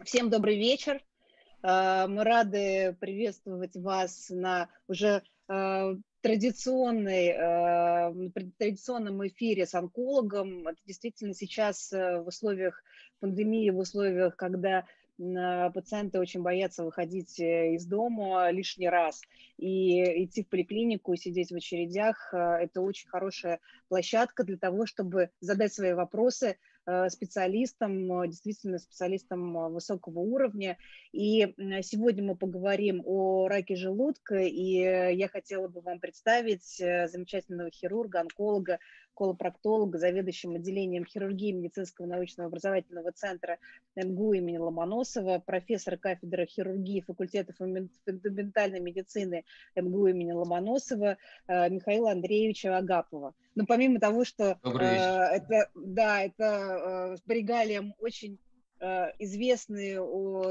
Всем добрый вечер. Э, мы рады приветствовать вас на уже э, традиционной, э, традиционном эфире с онкологом. Это действительно сейчас в условиях пандемии, в условиях, когда пациенты очень боятся выходить из дома лишний раз и идти в поликлинику сидеть в очередях. Это очень хорошая площадка для того, чтобы задать свои вопросы, специалистом, э, действительно специалистом э, высокого уровня. И сегодня мы поговорим о раке желудка, и я хотела бы вам представить замечательного хирурга, онколога колопроктолога, заведующим отделением хирургии медицинского научного образовательного центра МГУ имени Ломоносова, профессор кафедры хирургии факультета фундаментальной медицины МГУ имени Ломоносова э, Михаила Андреевича Агапова. Но ну, помимо того, что э, это, да, это э, с регалием очень э, известный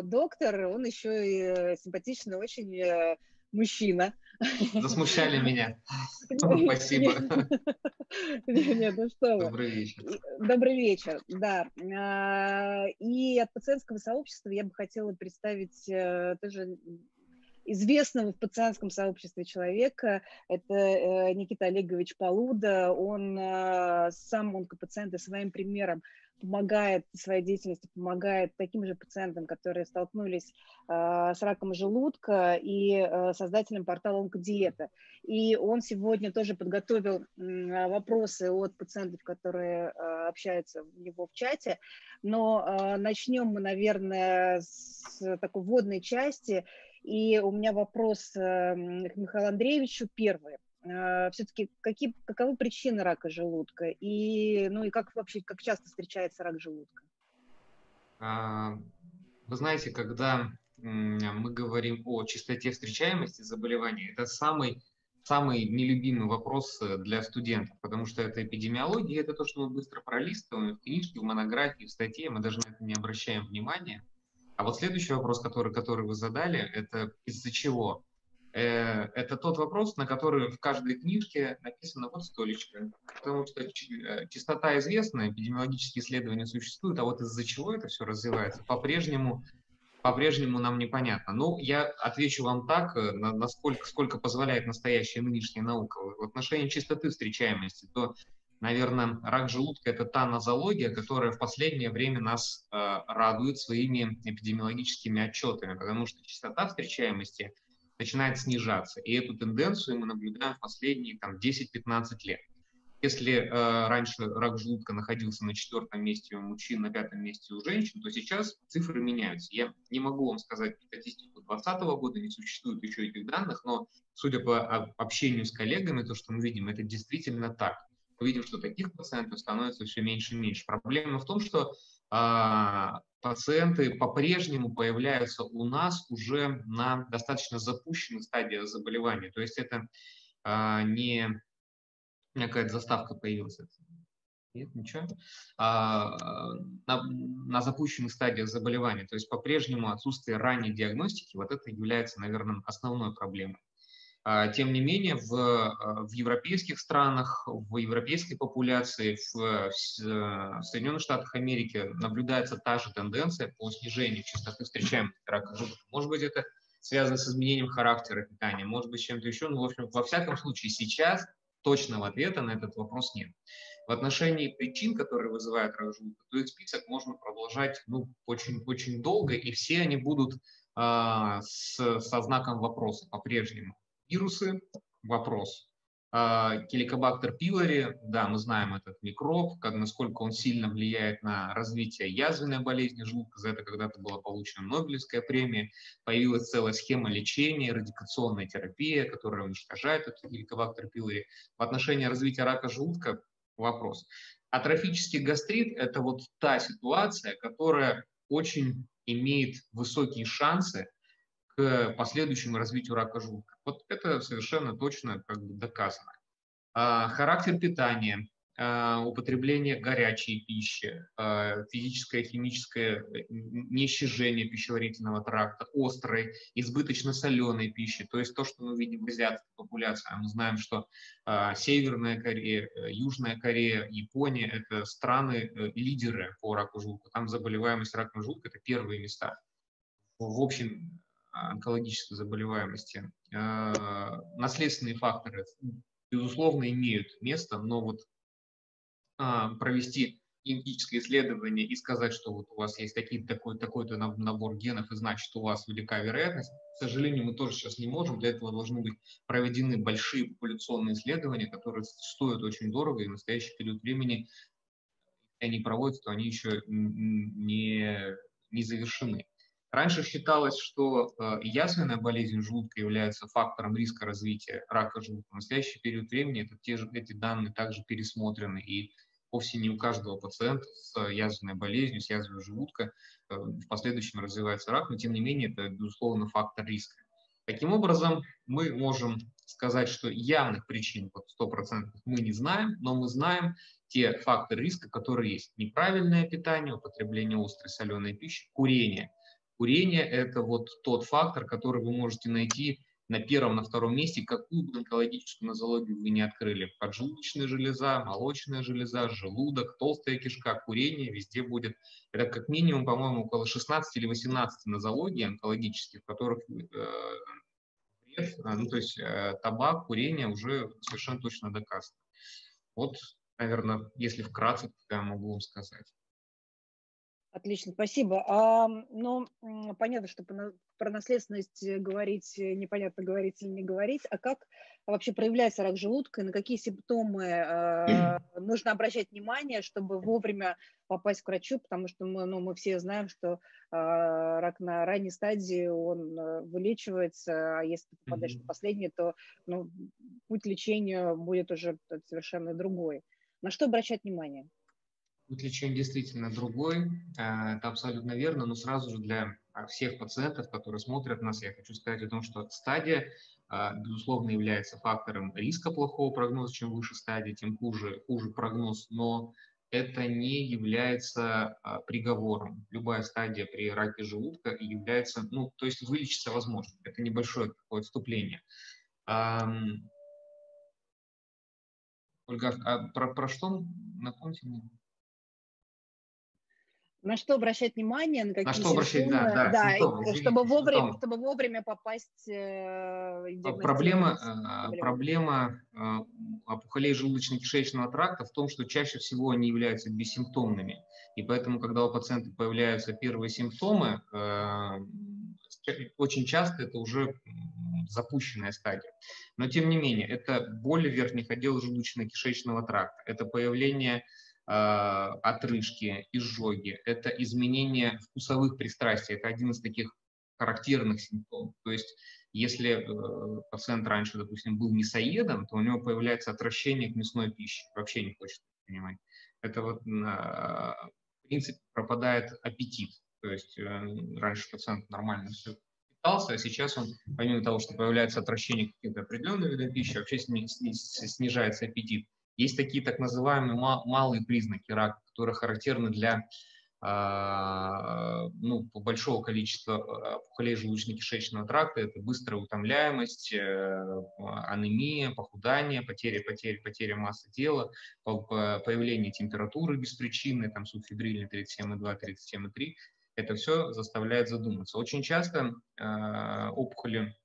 доктор, он еще и э, симпатичный очень мужчина. Засмущали меня. Спасибо. Нет, ну что вы. Добрый вечер. Добрый вечер, да. А, и от пациентского сообщества я бы хотела представить э, тоже известного в пациентском сообществе человека. Это э, Никита Олегович Полуда. Он э, сам онкопациент и своим примером помогает своей деятельностью, помогает таким же пациентам, которые столкнулись э, с раком желудка и э, создателем портала онкодиета. И он сегодня тоже подготовил э, вопросы от пациентов, которые э, общаются у него в чате. Но э, начнем мы, наверное, с такой вводной части. И у меня вопрос э, к Михаилу Андреевичу первый. А, все-таки какие, каковы причины рака желудка и, ну, и как вообще, как часто встречается рак желудка? А, вы знаете, когда мы говорим о частоте встречаемости заболеваний, это самый, самый нелюбимый вопрос э, для студентов, потому что это эпидемиология, это то, что мы быстро пролистываем в книжке, в монографии, в статье, мы даже на это не обращаем внимания. А вот следующий вопрос, который, который вы задали, это из-за чего? Э, это тот вопрос, на который в каждой книжке написано вот столечко. Потому что э, частота известна, эпидемиологические исследования существуют, а вот из-за чего это все развивается, по-прежнему по-прежнему нам непонятно. Ну, я отвечу вам так, э, насколько сколько позволяет настоящая нынешняя наука. В отношении частоты встречаемости, то, наверное, рак желудка – это та нозология, которая в последнее время нас э, радует своими эпидемиологическими отчетами, потому что частота встречаемости – начинает снижаться. И эту тенденцию мы наблюдаем в последние там, 10-15 лет. Если э, раньше рак желудка находился на четвертом месте у мужчин, на пятом месте у женщин, то сейчас цифры меняются. Я не могу вам сказать статистику 2020 года, не существует еще этих данных, но судя по общению с коллегами, то, что мы видим, это действительно так. Мы видим, что таких пациентов становится все меньше и меньше. Проблема в том, что а, пациенты по-прежнему появляются у нас уже на достаточно запущенной стадии заболевания. То есть это а, не какая-то заставка появилась. Нет, ничего. А, на, на запущенных стадиях заболевания. То есть по-прежнему отсутствие ранней диагностики, вот это является, наверное, основной проблемой. А, тем не менее, в, а, в европейских странах, в европейской популяции, в, в Соединенных Штатах Америки наблюдается та же тенденция по снижению частоты встречаемых рака желудка. Может быть, это связано с изменением характера питания, может быть, чем-то еще, но, в общем, во всяком случае, сейчас точного ответа на этот вопрос нет. В отношении причин, которые вызывают рак желудка, то этот список можно продолжать ну, очень, очень долго, и все они будут а, с, со знаком вопроса по-прежнему. Вирусы – вопрос. Келикобактер пилори, да, мы знаем этот микроб, как, насколько он сильно влияет на развитие язвенной болезни желудка. За это когда-то была получена Нобелевская премия. Появилась целая схема лечения, радикационная терапия, которая уничтожает этот келикобактер пилори. В отношении развития рака желудка вопрос. Атрофический гастрит – это вот та ситуация, которая очень имеет высокие шансы к последующему развитию рака желудка. Вот это совершенно точно как бы доказано. А, характер питания, а, употребление горячей пищи, а, физическое, химическое э, неисчезжение пищеварительного тракта, острой, избыточно соленой пищи, то есть то, что мы видим в азиатской популяции. Мы знаем, что Северная Корея, э, Южная Корея, Япония – это страны-лидеры по раку желудка. Там заболеваемость раком желудка – это первые места в общем онкологической заболеваемости. Наследственные факторы, безусловно, имеют место, но вот а, провести генетическое исследование и сказать, что вот у вас есть такие, такой, такой-то набор генов, и значит, у вас велика вероятность. К сожалению, мы тоже сейчас не можем. Для этого должны быть проведены большие популяционные исследования, которые стоят очень дорого, и в настоящий период времени, они проводятся, то они еще не, не завершены. Раньше считалось, что э, язвенная болезнь желудка является фактором риска развития рака желудка. В настоящий период времени это те же, эти данные также пересмотрены, и вовсе не у каждого пациента с язвенной болезнью, с язвой желудка э, в последующем развивается рак, но тем не менее это, безусловно, фактор риска. Таким образом, мы можем сказать, что явных причин вот 100% мы не знаем, но мы знаем те факторы риска, которые есть. Неправильное питание, употребление острой соленой пищи, курение. Курение – это вот тот фактор, который вы можете найти на первом, на втором месте, какую бы онкологическую нозологию вы не открыли. Поджелудочная железа, молочная железа, желудок, толстая кишка, курение, везде будет. Это как минимум, по-моему, около 16 или 18 нозологий онкологических, в которых э, э, ну, то есть э, табак, курение уже совершенно точно доказано. Вот, наверное, если вкратце, я могу вам сказать. Отлично, спасибо. А, ну, понятно, что про наследственность говорить непонятно, говорить или не говорить. А как вообще проявляется рак желудка и на какие симптомы э, нужно обращать внимание, чтобы вовремя попасть к врачу, потому что мы, ну, мы все знаем, что э, рак на ранней стадии, он э, вылечивается, а если ты попадаешь mm-hmm. на последний, то ну, путь лечения будет уже совершенно другой. На что обращать внимание? Путь лечения действительно другой, э, это абсолютно верно, но сразу же для а, всех пациентов, которые смотрят нас, я хочу сказать о том, что стадия, а, безусловно, является фактором риска плохого прогноза. Чем выше стадия, тем хуже, хуже прогноз, но это не является а, приговором. Любая стадия при раке желудка является, ну, то есть вылечиться возможно. Это небольшое такое отступление. Ольга, а про, про что напомните мне? На что обращать внимание, на какие на что обращать, симптомы, да, да, да симптомы, чтобы, вовремя, чтобы вовремя попасть э, проблема, э, проблема э, опухолей желудочно-кишечного тракта в том, что чаще всего они являются бессимптомными. И поэтому, когда у пациента появляются первые симптомы, э, очень часто это уже запущенная стадия. Но тем не менее, это боли верхних отделов желудочно-кишечного тракта, это появление а, отрыжки, изжоги, это изменение вкусовых пристрастий. Это один из таких характерных симптомов. То есть если э, пациент раньше, допустим, был мясоедом, то у него появляется отвращение к мясной пище, вообще не хочет понимать. Это вот в принципе пропадает аппетит. То есть э, раньше пациент нормально все питался, а сейчас он, помимо того, что появляется отвращение к каким-то определенным видам пищи, вообще снижается аппетит. Есть такие так называемые малые признаки рака, которые характерны для а, ну, большого количества а, опухолей желудочно-кишечного тракта. Это быстрая утомляемость, э, анемия, похудание, потеря, потеря, потеря массы тела, появление температуры без причины, там субфибрильный 37,2, 37,3. Это все заставляет задуматься. Очень часто э, опухоли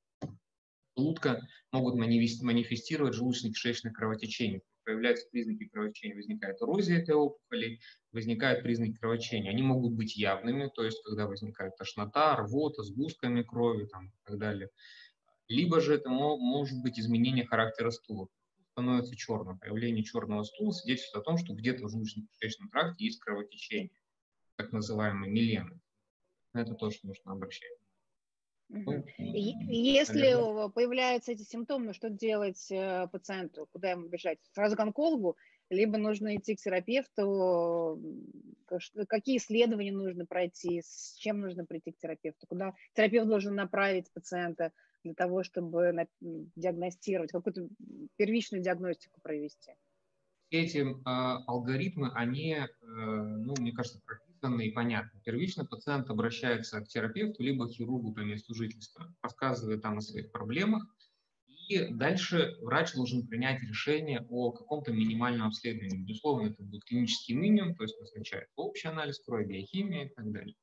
желудка могут манифестировать желудочно-кишечное кровотечение появляются признаки кровотечения, возникает эрозия этой опухоли, возникают признаки кровотечения. Они могут быть явными, то есть когда возникает тошнота, рвота, сгустками крови там, и так далее. Либо же это может быть изменение характера стула. Становится черным. Появление черного стула свидетельствует о том, что где-то в желудочно-кишечном тракте есть кровотечение, так называемые милены. На это тоже нужно обращать если наверное. появляются эти симптомы, что делать э, пациенту? Куда ему бежать? Сразу к онкологу? Либо нужно идти к терапевту? Какие исследования нужно пройти? С чем нужно прийти к терапевту? Куда терапевт должен направить пациента для того, чтобы диагностировать, какую-то первичную диагностику провести? эти э, алгоритмы, они, э, ну, мне кажется, прописаны и понятны. Первично пациент обращается к терапевту либо хирургу по месту жительства, рассказывает там о своих проблемах, и дальше врач должен принять решение о каком-то минимальном обследовании. Безусловно, это будет клинический минимум, то есть назначает общий анализ крови, биохимия и так далее.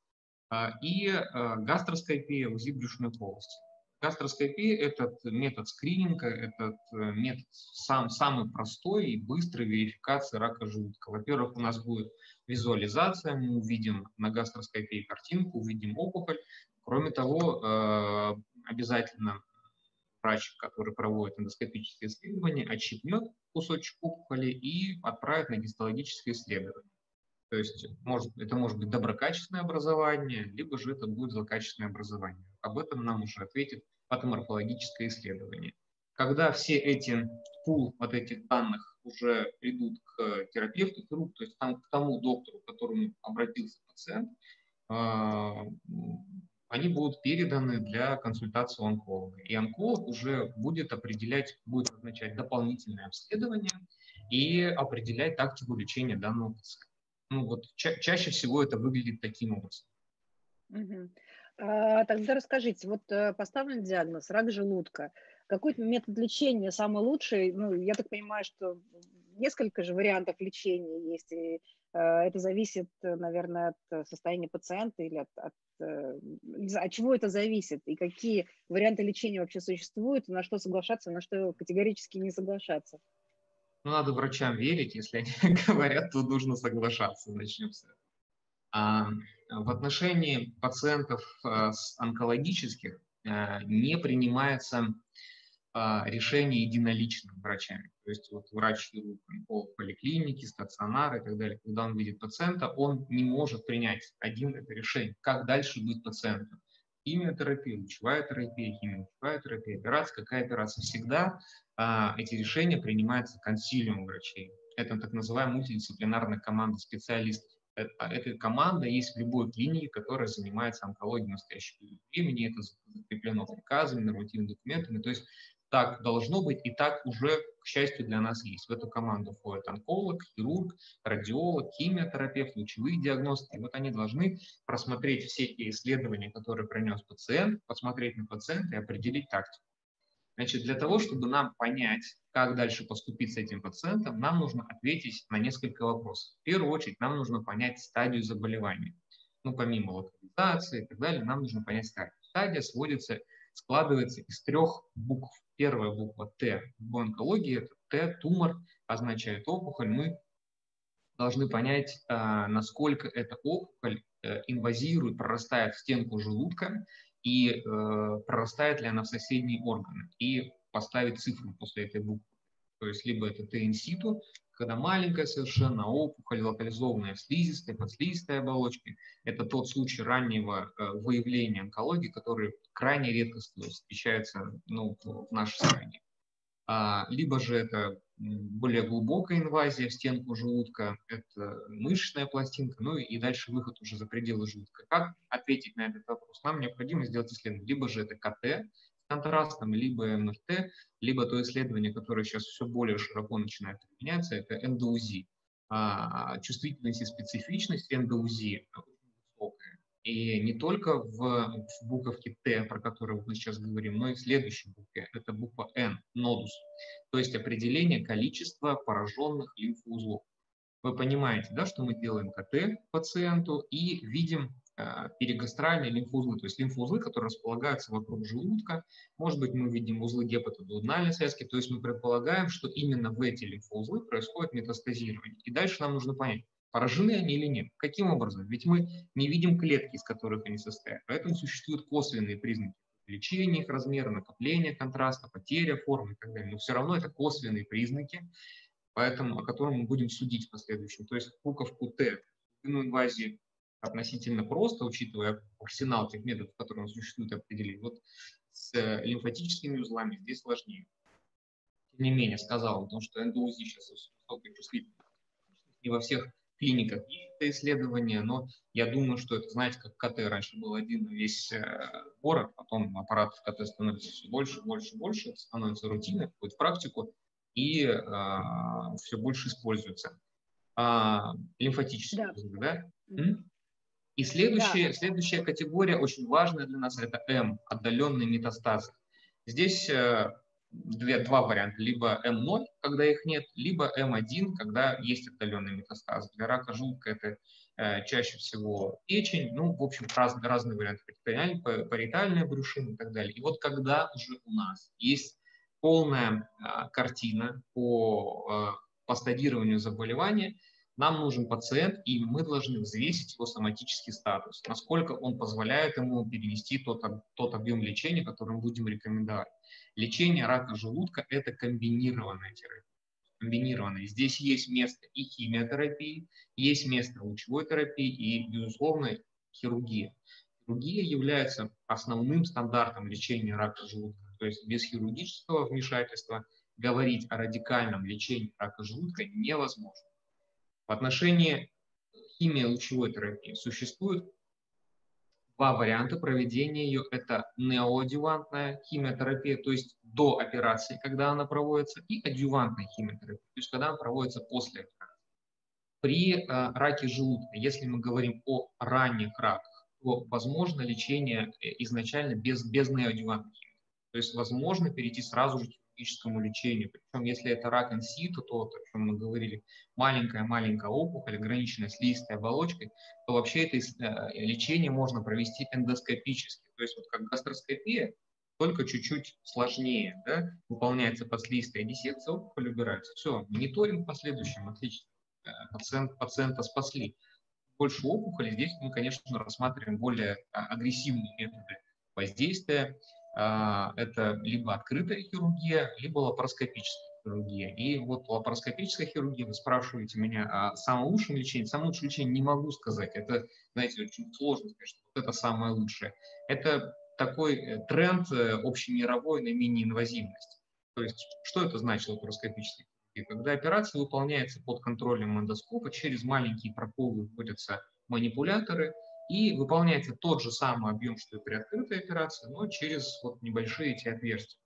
А, и э, гастроскопия, УЗИ брюшной полости. Гастроскопия – этот метод скрининга, этот э, метод сам, самый простой и быстрой верификации рака желудка. Во-первых, у нас будет визуализация, мы увидим на гастроскопии картинку, увидим опухоль. Кроме того, э, обязательно врач, который проводит эндоскопические исследования, отщипнет кусочек опухоли и отправит на гистологическое исследование. То есть может, это может быть доброкачественное образование, либо же это будет злокачественное образование. Об этом нам уже ответит патоморфологическое исследование. Когда все эти пул вот этих данных уже придут к терапевту, хирургу, то есть там, к тому доктору, к которому обратился пациент, а, они будут переданы для консультации у онколога. И онколог уже будет определять, будет назначать дополнительное обследование и определять тактику лечения данного пациента. Ну вот ча- чаще всего это выглядит таким образом. Угу. А, тогда расскажите, вот э, поставлен диагноз рак желудка. Какой метод лечения самый лучший? Ну, я так понимаю, что несколько же вариантов лечения есть, и э, это зависит, наверное, от состояния пациента или от, от, э, от чего это зависит, и какие варианты лечения вообще существуют, на что соглашаться, на что категорически не соглашаться. Ну, надо врачам верить, если они говорят, то нужно соглашаться. Начнем с этого. В отношении пациентов а, с онкологических а, не принимается решение единоличным врачами. То есть вот врач-хирург в поликлинике, стационар и так далее, когда он видит пациента, он не может принять один это решение, как дальше быть пациентом. Химиотерапия, лучевая терапия, химиотерапия, терапия, операция, какая операция. Всегда а, эти решения принимаются консилиум врачей. Это так называемая мультидисциплинарная команда специалистов. Э, а эта команда есть в любой клинике, которая занимается онкологией в настоящее времени. Это закреплено приказами, нормативными документами. То есть так должно быть, и так уже, к счастью, для нас есть. В эту команду входит онколог, хирург, радиолог, химиотерапевт, лучевые диагностики. Вот они должны просмотреть все те исследования, которые принес пациент, посмотреть на пациента и определить тактику. Значит, для того, чтобы нам понять, как дальше поступить с этим пациентом, нам нужно ответить на несколько вопросов. В первую очередь, нам нужно понять стадию заболевания. Ну, помимо локализации и так далее, нам нужно понять стадию. Стадия сводится, складывается из трех букв. Первая буква Т в онкологии – это Т, тумор, означает опухоль. Мы должны понять, а, насколько эта опухоль э, инвазирует, прорастает в стенку желудка и э, прорастает ли она в соседние органы, и поставить цифру после этой буквы. То есть либо это Т-инситу, когда маленькая совершенно опухоль, локализованная в слизистой, подслизистой оболочке. Это тот случай раннего э, выявления онкологии, который крайне редко встречается ну, в нашей стране. А, либо же это более глубокая инвазия в стенку желудка, это мышечная пластинка, ну и дальше выход уже за пределы желудка. Как ответить на этот вопрос? Нам необходимо сделать исследование. Либо же это КТ с контрастом, либо МРТ, либо то исследование, которое сейчас все более широко начинает применяться, это эндоузи. А, чувствительность и специфичность эндоузи. И не только в, в буковке Т, про которую мы сейчас говорим, но и в следующей букве. Это буква Н, нодус. То есть определение количества пораженных лимфоузлов. Вы понимаете, да, что мы делаем КТ пациенту и видим э, перигастральные лимфоузлы, то есть лимфоузлы, которые располагаются вокруг желудка. Может быть, мы видим узлы гепатодуоденальной связки, то есть мы предполагаем, что именно в эти лимфоузлы происходит метастазирование. И дальше нам нужно понять, Поражены они или нет? Каким образом? Ведь мы не видим клетки, из которых они состоят. Поэтому существуют косвенные признаки увеличения их размера, накопления контраста, потеря формы и так далее. Но все равно это косвенные признаки, поэтому, о котором мы будем судить в последующем. То есть буковку Т в инвазии относительно просто, учитывая арсенал тех методов, которые существуют, определить. Вот с э, лимфатическими узлами здесь сложнее. Тем не менее, сказал он, что эндоузи сейчас высокой чувствительности. Не во всех клиниках есть это исследование, но я думаю, что это, знаете, как КТ раньше был один весь э, город, потом аппаратов КТ становится все больше, больше, больше, это становится рутиной, входит в практику. и все больше используется. Лимфатический да. узел, да? И следующая, да. следующая категория, очень важная для нас, это М, отдаленные метастазы. Здесь э, две, два варианта. Либо М0, когда их нет, либо М1, когда есть отдаленные метастазы. Для рака желудка это э, чаще всего печень, ну, в общем, разные, разные варианты, париетальная брюшина и так далее. И вот когда уже у нас есть полная э, картина по, э, по стадированию заболевания, нам нужен пациент, и мы должны взвесить его соматический статус, насколько он позволяет ему перевести тот, тот объем лечения, который мы будем рекомендовать. Лечение рака желудка – это комбинированная терапия. Комбинированная. Здесь есть место и химиотерапии, есть место лучевой терапии и, безусловно, хирургия. Хирургия является основным стандартом лечения рака желудка. То есть без хирургического вмешательства говорить о радикальном лечении рака желудка невозможно. В отношении химии лучевой терапии существует два варианта проведения ее. Это неоадювантная химиотерапия, то есть до операции, когда она проводится, и адювантная химиотерапия, то есть когда она проводится после операции. При э, раке желудка, если мы говорим о ранних раках, то возможно лечение э, изначально без, без неоадювантной химии. То есть возможно перейти сразу же хирургическому лечению. Причем, если это рак инситу, то, о чем мы говорили, маленькая-маленькая опухоль, ограниченная слизистой оболочкой, то вообще это э, лечение можно провести эндоскопически. То есть вот как гастроскопия, только чуть-чуть сложнее. Да? Выполняется подслизистая диссекция, опухоль убирается. Все, мониторинг в последующем, отлично. Э, пациент, пациента спасли. Больше опухоли, здесь мы, конечно, рассматриваем более а, агрессивные методы воздействия, это либо открытая хирургия, либо лапароскопическая хирургия. И вот лапароскопическая хирургия, вы спрашиваете меня о самом лучшем лечении. Самое лучшее лечение не могу сказать. Это, знаете, очень сложно сказать, что вот это самое лучшее. Это такой э, тренд э, общемировой на мини-инвазивность. То есть, что это значит лапароскопическая хирургия? Когда операция выполняется под контролем эндоскопа, через маленькие проколы вводятся манипуляторы – и выполняется тот же самый объем, что и при открытой операции, но через вот небольшие эти отверстия.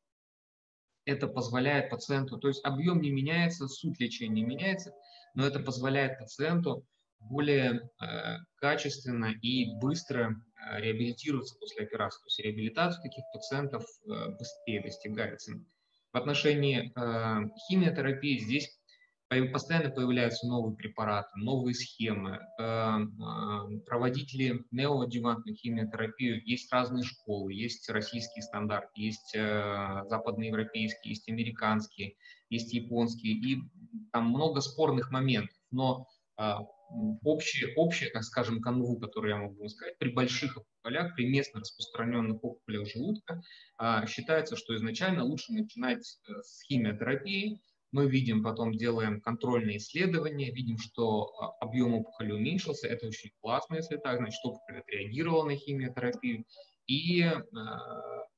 Это позволяет пациенту, то есть объем не меняется, суть лечения не меняется, но это позволяет пациенту более э, качественно и быстро э, реабилитироваться после операции. То есть реабилитация таких пациентов э, быстрее достигается. В отношении э, химиотерапии здесь постоянно появляются новые препараты, новые схемы. Э, э, проводители неоадювантной химиотерапии, есть разные школы, есть российские стандарты, есть э, западноевропейские, есть американские, есть японские, и там много спорных моментов, но общее, общее, так скажем, канву, которую я могу сказать, при больших опухолях, при местно распространенных опухолях желудка, считается, что изначально лучше начинать с химиотерапии, мы видим, потом делаем контрольные исследования, видим, что а, объем опухоли уменьшился. Это очень классно, если так, значит, опухоль отреагировала на химиотерапию. И э,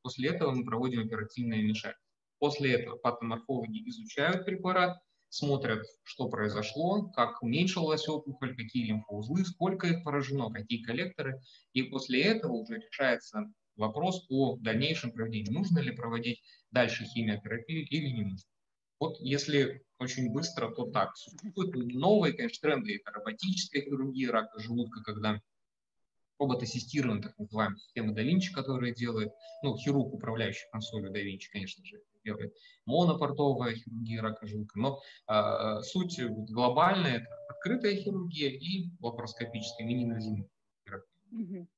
после этого мы проводим оперативное вмешательство. После этого патоморфологи изучают препарат, смотрят, что произошло, как уменьшилась опухоль, какие лимфоузлы, сколько их поражено, какие коллекторы. И после этого уже решается вопрос о дальнейшем проведении. Нужно ли проводить дальше химиотерапию или не нужно. Вот если очень быстро, то так. Существуют новые, конечно, тренды. Это роботическая хирургия рака желудка, когда робот-ассистированная, так называемая система да Винчи, которая делает, ну, хирург, управляющий консолью да Винчи, конечно же, делает монопортовая хирургия рака желудка. Но э, суть глобальная – это открытая хирургия и лапароскопическая мини-инвазивная хирургия.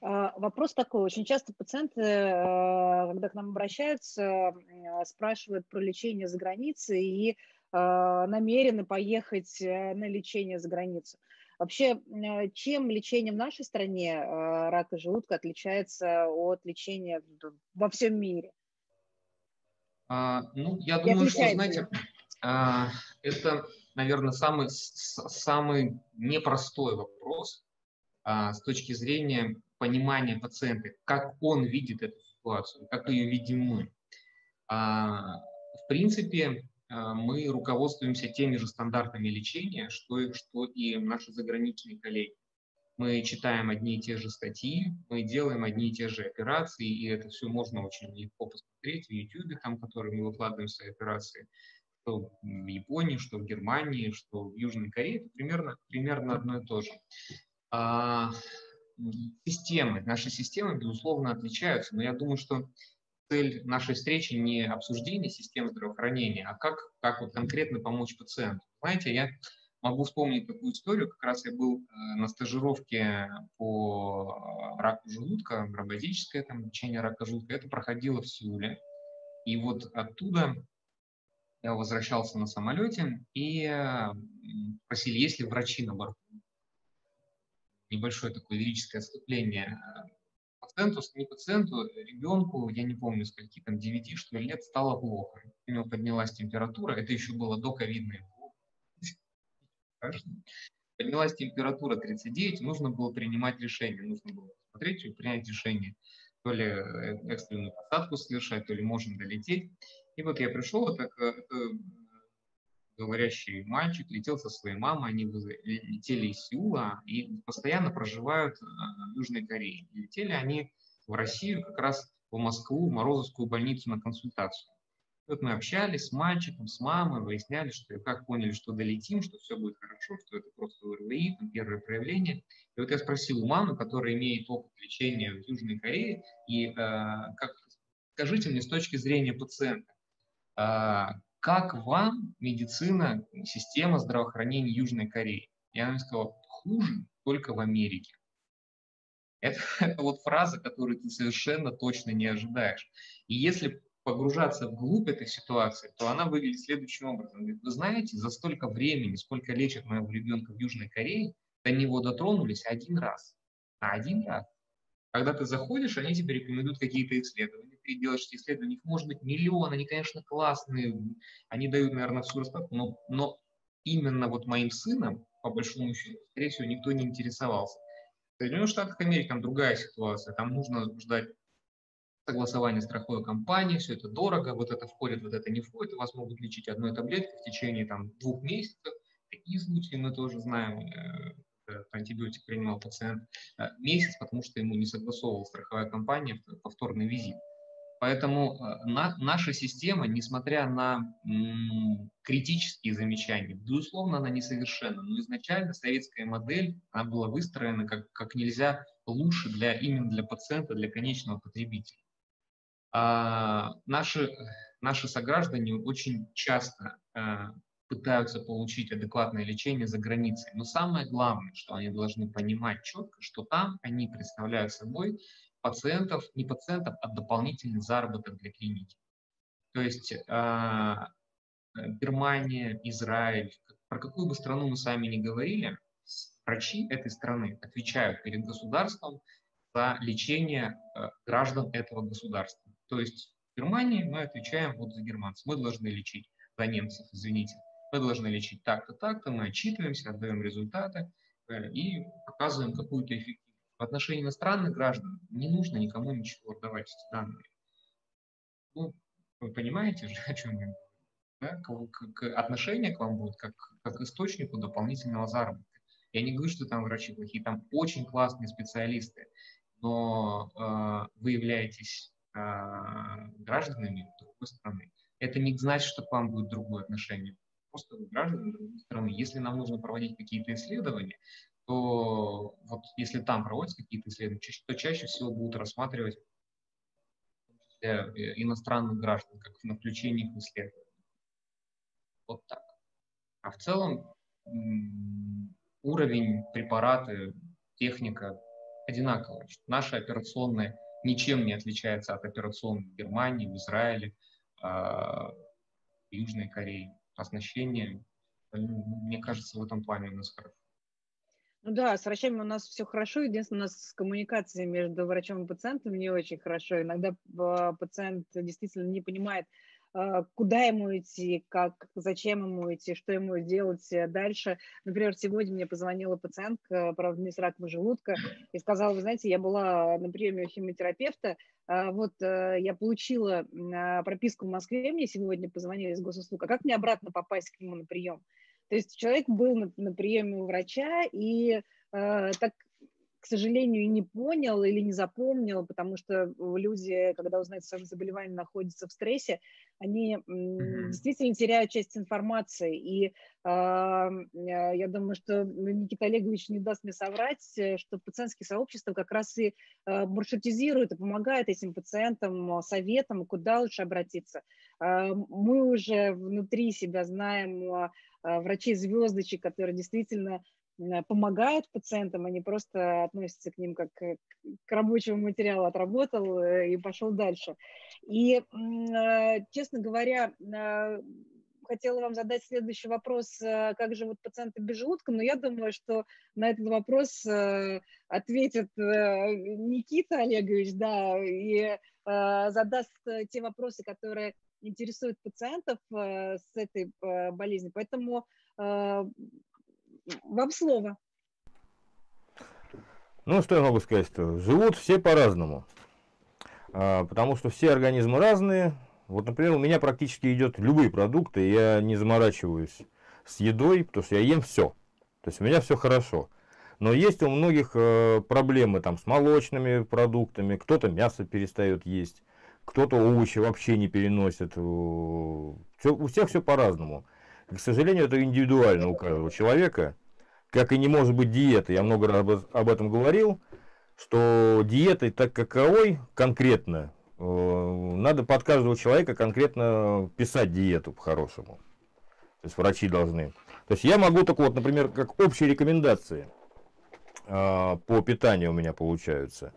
А, вопрос такой. Очень часто пациенты, э, когда к нам обращаются, э, спрашивают про лечение за границей и э, намерены поехать на лечение за границу. Вообще, чем лечение в нашей стране рака желудка отличается от лечения во всем мире? А, ну, я думаю, что, знаете, а, это, наверное, самый, самый непростой вопрос а, с точки зрения понимание пациента, как он видит эту ситуацию, как ее видим мы. А, в принципе, а, мы руководствуемся теми же стандартами лечения, что, что и наши заграничные коллеги. мы читаем одни и те же статьи, мы делаем одни и те же операции, и это все можно очень легко посмотреть в YouTube, там, которые мы выкладываем свои операции, что в Японии, что в Германии, что в Южной Корее, это примерно, примерно одно и то же. Системы, наши системы, безусловно, отличаются, но я думаю, что цель нашей встречи не обсуждение системы здравоохранения, а как, как вот конкретно помочь пациенту. Знаете, я Могу вспомнить такую историю. Как раз я был э, на стажировке по раку желудка, ромботическое там, лечение рака желудка. Это проходило в Сеуле. И вот оттуда я возвращался на самолете и спросили, есть ли врачи на борту. Небольшое такое лирическое отступление. Пациенту, не пациенту, ребенку, я не помню, скольки там, 9 что ли лет, стало плохо. У него поднялась температура, это еще было до ковидной. Поднялась температура 39, нужно было принимать решение, нужно было посмотреть и принять решение. То ли э, экстренную посадку совершать, то ли можно долететь. И вот я пришел, это, это говорящий мальчик летел со своей мамой, они летели из Сеула и постоянно проживают э, в Южной Корее. И летели они в Россию, как раз в Москву, в Морозовскую больницу на консультацию. Вот мы общались с мальчиком, с мамой, выясняли, что как поняли, что долетим, что все будет хорошо, что это просто ОРВИ, там, первое проявление. И вот я спросил у мамы, которая имеет опыт лечения в Южной Корее, и э, как, скажите мне с точки зрения пациента, э, как вам медицина, система здравоохранения Южной Кореи? И она мне сказала, хуже только в Америке. Это, это вот фраза, которую ты совершенно точно не ожидаешь. И если погружаться вглубь этой ситуации, то она выглядит следующим образом. Вы знаете, за столько времени, сколько лечат моего ребенка в Южной Корее, до него дотронулись один раз. А один раз. Когда ты заходишь, они тебе рекомендуют какие-то исследования. Ты делаешь эти исследования, их может быть миллион, они, конечно, классные, они дают, наверное, всю раскладку, но, но именно вот моим сыном, по большому счету, скорее всего, никто не интересовался. В Соединенных Штатах Америки там другая ситуация, там нужно ждать согласование страховой компании, все это дорого, вот это входит, вот это не входит, вас могут лечить одной таблеткой в течение там, двух месяцев. Такие случаи мы тоже знаем, э, антибиотик принимал пациент э, месяц, потому что ему не согласовывала страховая компания повторный визит. Поэтому э, на, наша система, несмотря на м, критические замечания, безусловно, она несовершенна, но изначально советская модель, она была выстроена как, как нельзя лучше для, именно для пациента, для конечного потребителя. А, наши, наши сограждане очень часто а, пытаются получить адекватное лечение за границей. Но самое главное, что они должны понимать четко, что там они представляют собой пациентов, не пациентов, а дополнительный заработок для клиники. То есть э, Германия, Израиль, про какую бы страну мы сами не говорили, врачи этой страны отвечают перед государством за лечение э, граждан этого государства. То есть в Германии мы отвечаем вот за германцев. Мы должны лечить за немцев, извините. Мы должны лечить так-то, так-то, мы отчитываемся, отдаем результаты э, и показываем какую-то эффективность. В отношении иностранных граждан не нужно никому ничего отдавать эти данные. Ну, вы понимаете же, о чем я говорю? Да? К, к, отношение к вам будет как, как к источнику дополнительного заработка. Я не говорю, что там врачи плохие, там очень классные специалисты, но э, вы являетесь а, гражданами другой страны. Это не значит, что к вам будет другое отношение. Просто граждане другой страны. Если нам нужно проводить какие-то исследования, то вот если там проводятся какие-то исследования, то чаще всего будут рассматривать э, иностранных граждан, как на включение их исследования. Вот так. А в целом уровень препараты, техника одинаковый. Наши операционные ничем не отличается от операционной в Германии, в Израиле, а, в Южной Корее. Оснащение, мне кажется, в этом плане у нас хорошо. Ну да, с врачами у нас все хорошо. Единственное, у нас с коммуникацией между врачом и пациентом не очень хорошо. Иногда а, пациент действительно не понимает, а, куда ему идти, как, зачем ему идти, что ему делать дальше. Например, сегодня мне позвонила пациентка, правда, не с раком желудка, и сказала, вы знаете, я была на приеме у химиотерапевта, а, вот э, я получила прописку в Москве, мне сегодня позвонили из госуслуг, а как мне обратно попасть к нему на прием? То есть человек был на, на приеме у врача, и э, так к сожалению, и не понял или не запомнил, потому что люди, когда узнают о своем заболевании, находятся в стрессе, они mm-hmm. действительно теряют часть информации. И э, я думаю, что Никита Олегович не даст мне соврать, э, что пациентские сообщества как раз и э, маршрутизируют и помогают этим пациентам советам, куда лучше обратиться. Э, мы уже внутри себя знаем врачей-звездочек, которые действительно помогают пациентам, они просто относятся к ним как к рабочему материалу, отработал э, и пошел дальше. И, э, честно говоря, э, хотела вам задать следующий вопрос, как же вот пациенты без желудка, но я думаю, что на этот вопрос ответит Никита Олегович, да, и задаст те вопросы, которые интересуют пациентов с этой болезнью. Поэтому вам слово. Ну, что я могу сказать? Живут все по-разному. А, потому что все организмы разные. Вот, например, у меня практически идет любые продукты, я не заморачиваюсь с едой, потому что я ем все. То есть у меня все хорошо. Но есть у многих э, проблемы там, с молочными продуктами, кто-то мясо перестает есть, кто-то овощи вообще не переносит. Все, у всех все по-разному. К сожалению, это индивидуально у каждого человека, как и не может быть диеты. Я много раз об этом говорил, что диетой так каковой конкретно э, надо под каждого человека конкретно писать диету по-хорошему. То есть врачи должны. То есть я могу только вот, например, как общие рекомендации э, по питанию у меня получаются.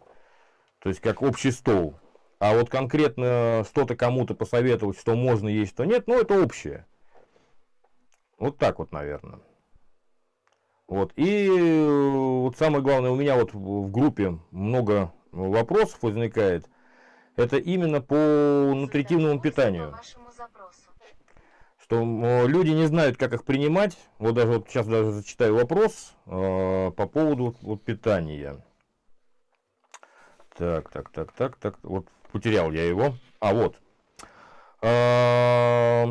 То есть как общий стол. А вот конкретно что-то кому-то посоветовать, что можно есть, что нет, ну это общее. Вот так вот, наверное. Вот. И э, вот самое главное, у меня вот в группе много вопросов возникает. Это именно по нутритивному питанию. Что люди не знают, как их принимать. Вот даже вот сейчас даже зачитаю вопрос э, по поводу вот, питания. Так, так, так, так, так. Вот потерял я его. А, вот. Э,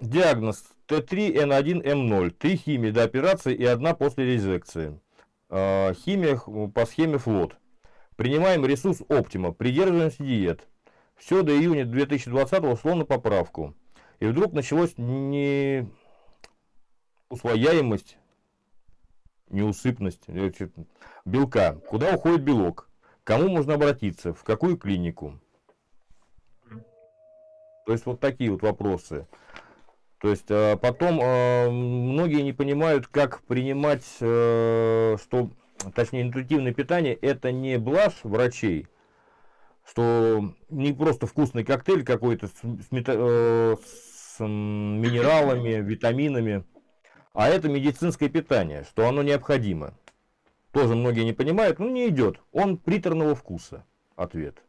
Диагноз T3N1M0. Три химии до операции и одна после резекции. А, химия по схеме FLOT. Принимаем ресурс оптима. Придерживаемся диет. Все до июня 2020 ушло на поправку. И вдруг началась не усвояемость, неусыпность белка. Куда уходит белок? Кому можно обратиться? В какую клинику? То есть вот такие вот вопросы. То есть э, потом э, многие не понимают, как принимать, э, что, точнее, интуитивное питание это не блажь врачей, что не просто вкусный коктейль какой-то с, с, с минералами, витаминами, а это медицинское питание, что оно необходимо. Тоже многие не понимают, ну не идет. Он приторного вкуса. Ответ.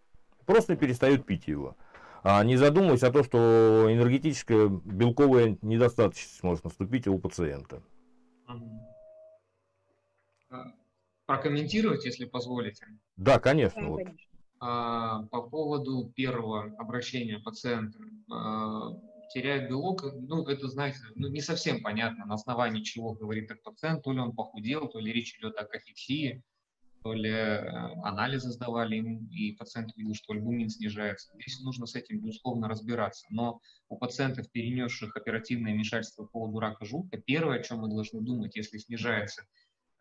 Просто перестают пить его а не задумываясь о том, что энергетическая белковая недостаточность может наступить у пациента. А, прокомментировать, если позволите? Да, конечно. Да, вот. конечно. А, по поводу первого обращения пациента. А, теряет белок, ну, это, знаете, ну, не совсем понятно, на основании чего говорит этот пациент, то ли он похудел, то ли речь идет о кахексии, то ли э, анализы сдавали, и пациент видел, что альбумин снижается. Здесь нужно с этим, безусловно, разбираться. Но у пациентов, перенесших оперативное вмешательство по поводу рака желудка, первое, о чем мы должны думать, если снижается,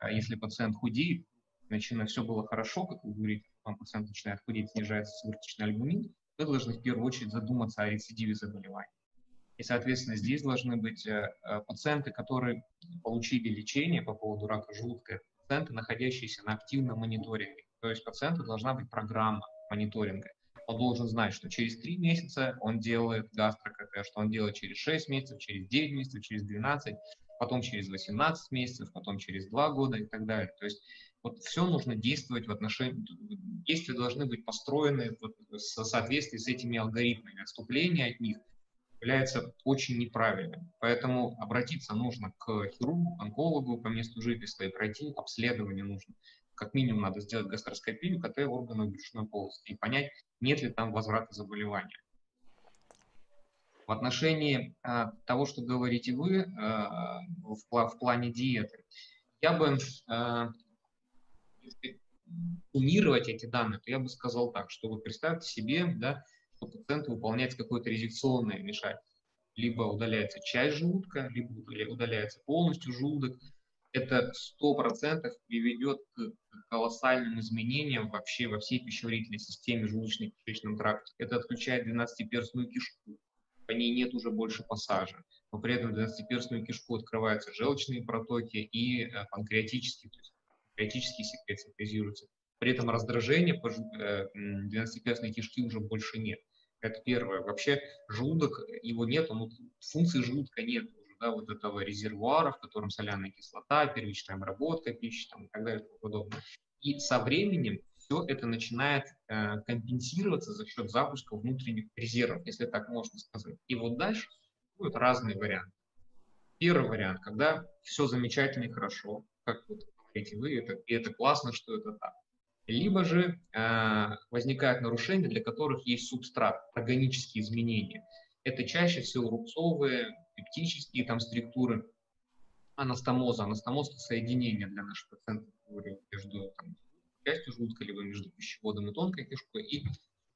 э, если пациент худеет, начиная все было хорошо, как вы говорите, вам пациент начинает худеть, снижается сверхточный альбумин, вы должны в первую очередь задуматься о рецидиве заболевания. И, соответственно, здесь должны быть э, пациенты, которые получили лечение по поводу рака желудка, пациенты, находящиеся на активном мониторинге. То есть пациенту должна быть программа мониторинга. Он должен знать, что через 3 месяца он делает гастро-КТ, что он делает через 6 месяцев, через 9 месяцев, через 12, потом через 18 месяцев, потом через 2 года и так далее. То есть вот все нужно действовать в отношении, действия должны быть построены в соответствии с этими алгоритмами. Отступление от них является очень неправильным. Поэтому обратиться нужно к хирургу, онкологу по месту жительства и пройти обследование нужно. Как минимум надо сделать гастроскопию, КТ органов брюшной полости и понять, нет ли там возврата заболевания. В отношении а, того, что говорите вы а, в, в плане диеты, я бы Если суммировать эти данные, то я бы сказал так, что вот представьте себе, да, что пациент выполняет какое-то резекционное вмешательство. Либо удаляется часть желудка, либо удаляется полностью желудок. Это 100% приведет к колоссальным изменениям вообще во всей пищеварительной системе желудочно-кишечном тракте. Это отключает 12-перстную кишку, по ней нет уже больше пассажа, но при этом в 12-перстную кишку открываются желчные протоки и э, панкреатические, то есть панкреатические секреты синтезируются. При этом раздражения по 12-перстной кишки уже больше нет. Это первое. Вообще желудок, его нет, ну, функции желудка нет да, вот этого резервуара, в котором соляная кислота, первичная обработка пищи там, и так далее и тому подобное. И со временем все это начинает э, компенсироваться за счет запуска внутренних резервов, если так можно сказать. И вот дальше будут разные варианты. Первый вариант, когда все замечательно и хорошо, как вот говорите вы, это, и это классно, что это так либо же э, возникают нарушения, для которых есть субстрат, органические изменения. Это чаще всего рубцовые, пептические там структуры, анастомоза. Анастомоз – это соединение для наших пациентов между там, частью желудка, либо между пищеводом и тонкой кишкой, и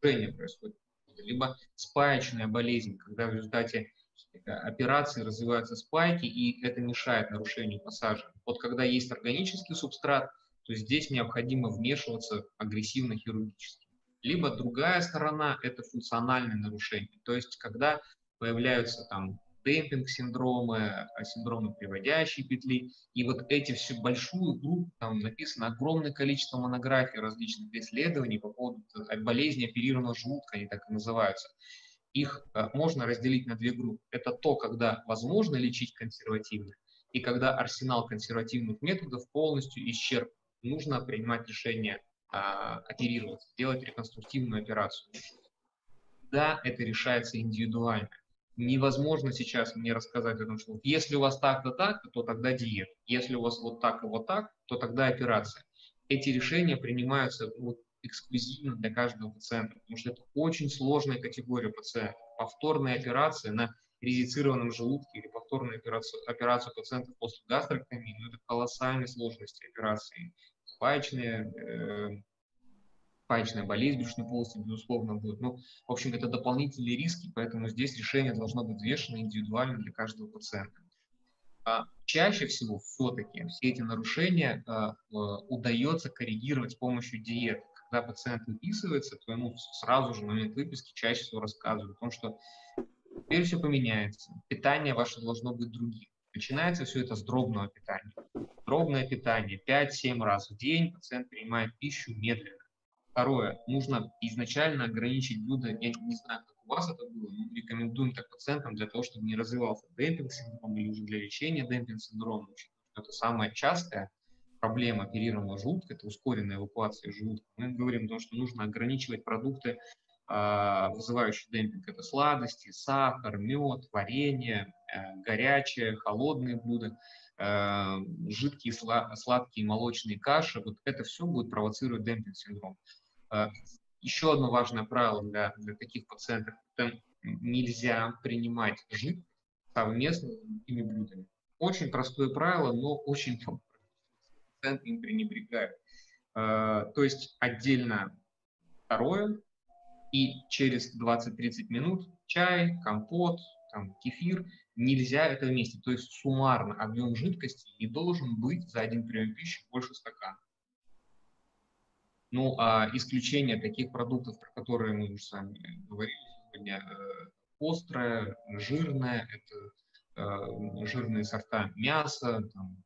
сужение происходит. Либо спаечная болезнь, когда в результате операции развиваются спайки, и это мешает нарушению пассажа. Вот когда есть органический субстрат – то здесь необходимо вмешиваться агрессивно хирургически. Либо другая сторона – это функциональные нарушения, то есть когда появляются там демпинг-синдромы, а, синдромы приводящей петли. И вот эти всю большую группу, там написано огромное количество монографий различных исследований по поводу э, болезни оперированного желудка, они так и называются. Их э, можно разделить на две группы. Это то, когда возможно лечить консервативно, и когда арсенал консервативных методов полностью исчерпан нужно принимать решение а, оперироваться, делать реконструктивную операцию. Да, это решается индивидуально. Невозможно сейчас мне рассказать о том, что если у вас так-то так, то тогда диет. Если у вас вот так и вот так, то тогда операция. Эти решения принимаются вот эксклюзивно для каждого пациента, потому что это очень сложная категория пациентов. Повторная операция на резицированном желудке или повторную операцию, операцию пациентов после гастроктомии, ну, это колоссальные сложности операции паечная, э, паечная болезнь брюшной полости, безусловно, будет. Ну, в общем, это дополнительные риски, поэтому здесь решение должно быть взвешено индивидуально для каждого пациента. А чаще всего все-таки все эти нарушения а, удается коррегировать с помощью диеты. Когда пациент выписывается, то ему сразу же на момент выписки чаще всего рассказывают о том, что теперь все поменяется, питание ваше должно быть другим. Начинается все это с дробного питания. Дробное питание 5-7 раз в день пациент принимает пищу медленно. Второе, нужно изначально ограничить блюдо, я не знаю, как у вас это было, но рекомендуем так пациентам для того, чтобы не развивался демпинг-синдром или уже для лечения демпинг-синдрома. Это самая частая проблема оперированного желудка, это ускоренная эвакуация желудка. Мы говорим о том, что нужно ограничивать продукты а, вызывающие демпинг. Это сладости, сахар, мед, варенье, э, горячее, холодные блюда, жидкие, сладкие молочные каши. Вот это все будет провоцировать демпинг-синдром. Э, еще одно важное правило для, для таких пациентов – это нельзя принимать жидкость совместно с другими блюдами. Очень простое правило, но очень пациент им пренебрегает. То есть отдельно второе, и через 20-30 минут чай, компот, там, кефир, нельзя это вместе. То есть суммарно объем жидкости не должен быть за один прием пищи больше стакана. Ну, а исключение таких продуктов, про которые мы уже с вами говорили сегодня, э, острое, жирное, это э, жирные сорта мяса, там,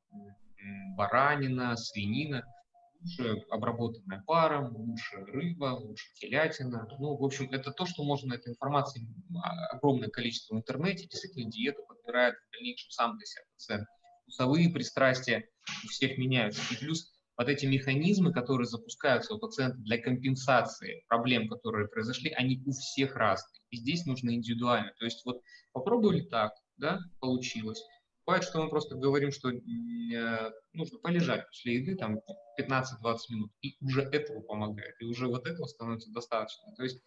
баранина, свинина – лучше обработанная паром, лучше рыба, лучше телятина. Ну, в общем, это то, что можно, этой информации огромное количество в интернете, действительно диету подбирает в дальнейшем сам для себя пациент. Вкусовые пристрастия у всех меняются. И плюс вот эти механизмы, которые запускаются у пациента для компенсации проблем, которые произошли, они у всех разные. И здесь нужно индивидуально. То есть вот попробовали так, да, получилось. Бывает, что мы просто говорим, что э, нужно полежать после еды там 15-20 минут, и уже этого помогает, и уже вот этого становится достаточно. То есть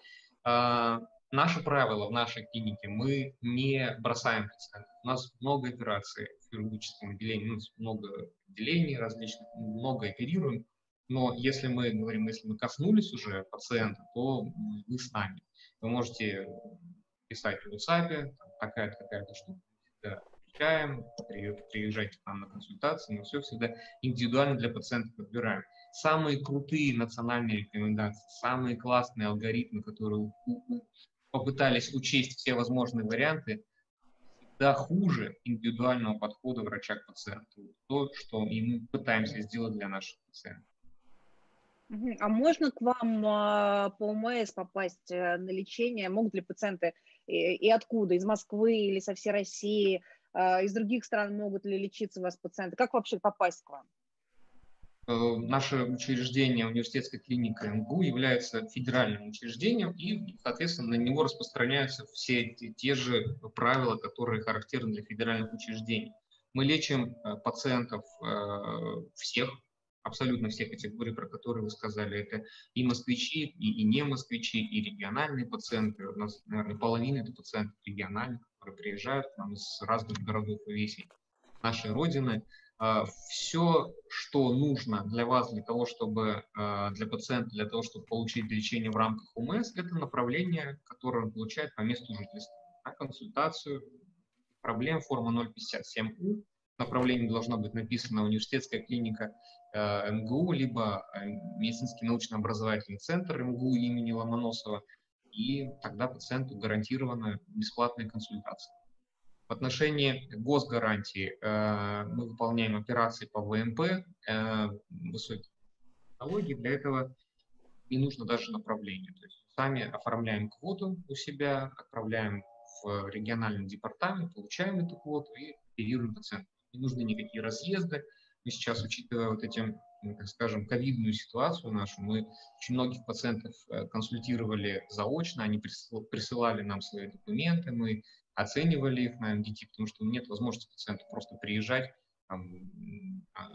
э, наше правило в нашей клинике, мы не бросаем пациентов. У нас много операций в хирургическом отделении, ну, много отделений различных, много оперируем. Но если мы говорим, если мы коснулись уже пациента, то вы с нами. Вы можете писать в WhatsApp, такая-то, такая-то штука, отвечаем, приезжайте к нам на консультации, мы все всегда индивидуально для пациента подбираем. Самые крутые национальные рекомендации, самые классные алгоритмы, которые попытались учесть все возможные варианты, всегда хуже индивидуального подхода врача к пациенту. То, что мы пытаемся сделать для наших пациентов. А можно к вам а, по ОМС попасть э, на лечение? Могут ли пациенты и откуда? Из Москвы или со всей России? А, из других стран могут ли лечиться у вас пациенты? Как вообще попасть к вам? Э, наше учреждение, университетская клиника МГУ, является федеральным учреждением, и, соответственно, на него распространяются все те, те же правила, которые характерны для федеральных учреждений. Мы лечим э, пациентов всех абсолютно все категории, про которые вы сказали. Это и москвичи, и, и не москвичи, и региональные пациенты. У нас, наверное, половина это пациенты региональных, которые приезжают к нам из разных городов и весей нашей Родины. А, Все, что нужно для вас, для того, чтобы а, для пациента, для того, чтобы получить лечение в рамках УМС, это направление, которое он получает по месту жительства. На консультацию, проблем форма 057У, направлении должна быть написана университетская клиника э, МГУ, либо медицинский научно-образовательный центр МГУ имени Ломоносова, и тогда пациенту гарантирована бесплатная консультация. В отношении госгарантии э, мы выполняем операции по ВМП, высокие технологии, для этого не нужно даже направление. То есть сами оформляем квоту у себя, отправляем в региональный департамент, получаем эту квоту и оперируем пациента не нужны никакие разъезды. Мы сейчас, учитывая вот этим, так скажем, ковидную ситуацию нашу, мы очень многих пациентов э, консультировали заочно, они присылали нам свои документы, мы оценивали их на МДТ, потому что нет возможности пациенту просто приезжать, там, а,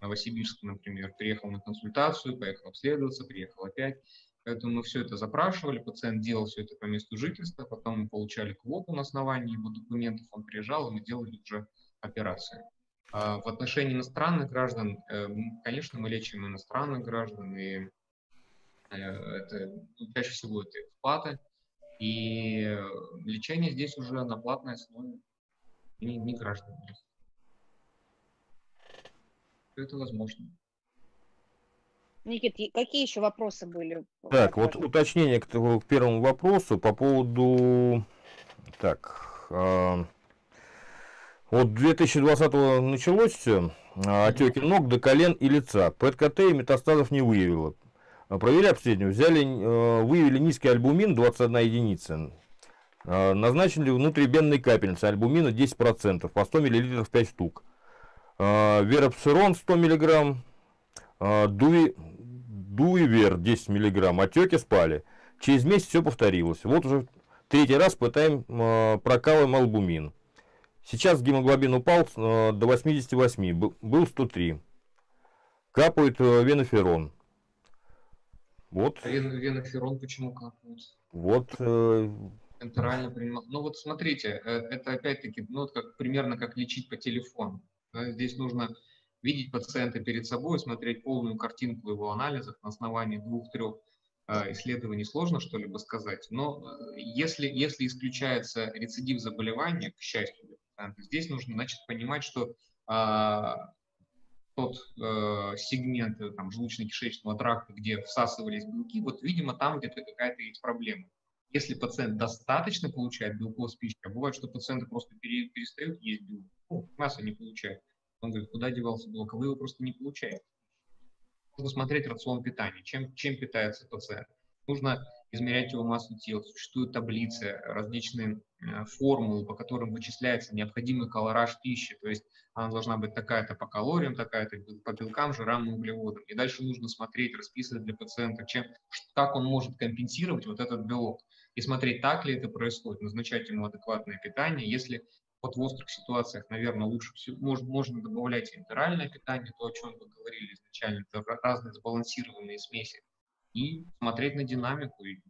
Новосибирск, например, приехал на консультацию, поехал обследоваться, приехал опять. Поэтому мы все это запрашивали, пациент делал все это по месту жительства, потом мы получали квоту на основании его документов, он приезжал, и мы делали уже операции. А в отношении иностранных граждан, э, конечно, мы лечим иностранных граждан, и э, это ну, чаще всего это экспаты, и лечение здесь уже на платной основе, не, не граждан. Это возможно. Никит, какие еще вопросы были? Так, вот уточнение к, к первому вопросу по поводу... Так, э, вот 2020 началось все, а, отеки ног до колен и лица. ПЭТ-КТ и метастазов не выявило. А, провели обследование, взяли, э, выявили низкий альбумин 21 единица. А, назначили внутривенные капельницы альбумина 10%, по 100 мл 5 штук. Веропсирон 100 мг, дуи, дуивер 10 мг, отеки спали. Через месяц все повторилось. Вот уже третий раз пытаем, прокалываем альбумин. Сейчас гемоглобин упал э, до 88, был 103. Капает э, веноферон. Вот. А веноферон почему капает? Вот. Э... Принимал. Ну вот смотрите, э, это опять-таки, ну вот как, примерно как лечить по телефону. Здесь нужно видеть пациента перед собой, смотреть полную картинку его анализов на основании двух-трех исследований сложно что-либо сказать, но если, если исключается рецидив заболевания, к счастью, Здесь нужно, значит, понимать, что а, тот э, сегмент э, там, желудочно-кишечного тракта, где всасывались белки, вот, видимо, там где-то какая-то есть проблема. Если пациент достаточно получает белков с пищи, а бывает, что пациенты просто перестают есть белок, ну, мясо не получают. Он говорит, куда девался белок, а вы его просто не получаете. Нужно смотреть рацион питания, чем, чем питается пациент. Нужно измерять его массу тела. Существуют таблицы, различные э, формулы, по которым вычисляется необходимый колораж пищи. То есть она должна быть такая-то по калориям, такая-то по белкам, жирам и углеводам. И дальше нужно смотреть, расписывать для пациента, чем, как он может компенсировать вот этот белок. И смотреть, так ли это происходит, назначать ему адекватное питание. Если вот в острых ситуациях, наверное, лучше всего, можно, можно добавлять интеральное питание, то, о чем вы говорили изначально, это разные сбалансированные смеси и смотреть на динамику. И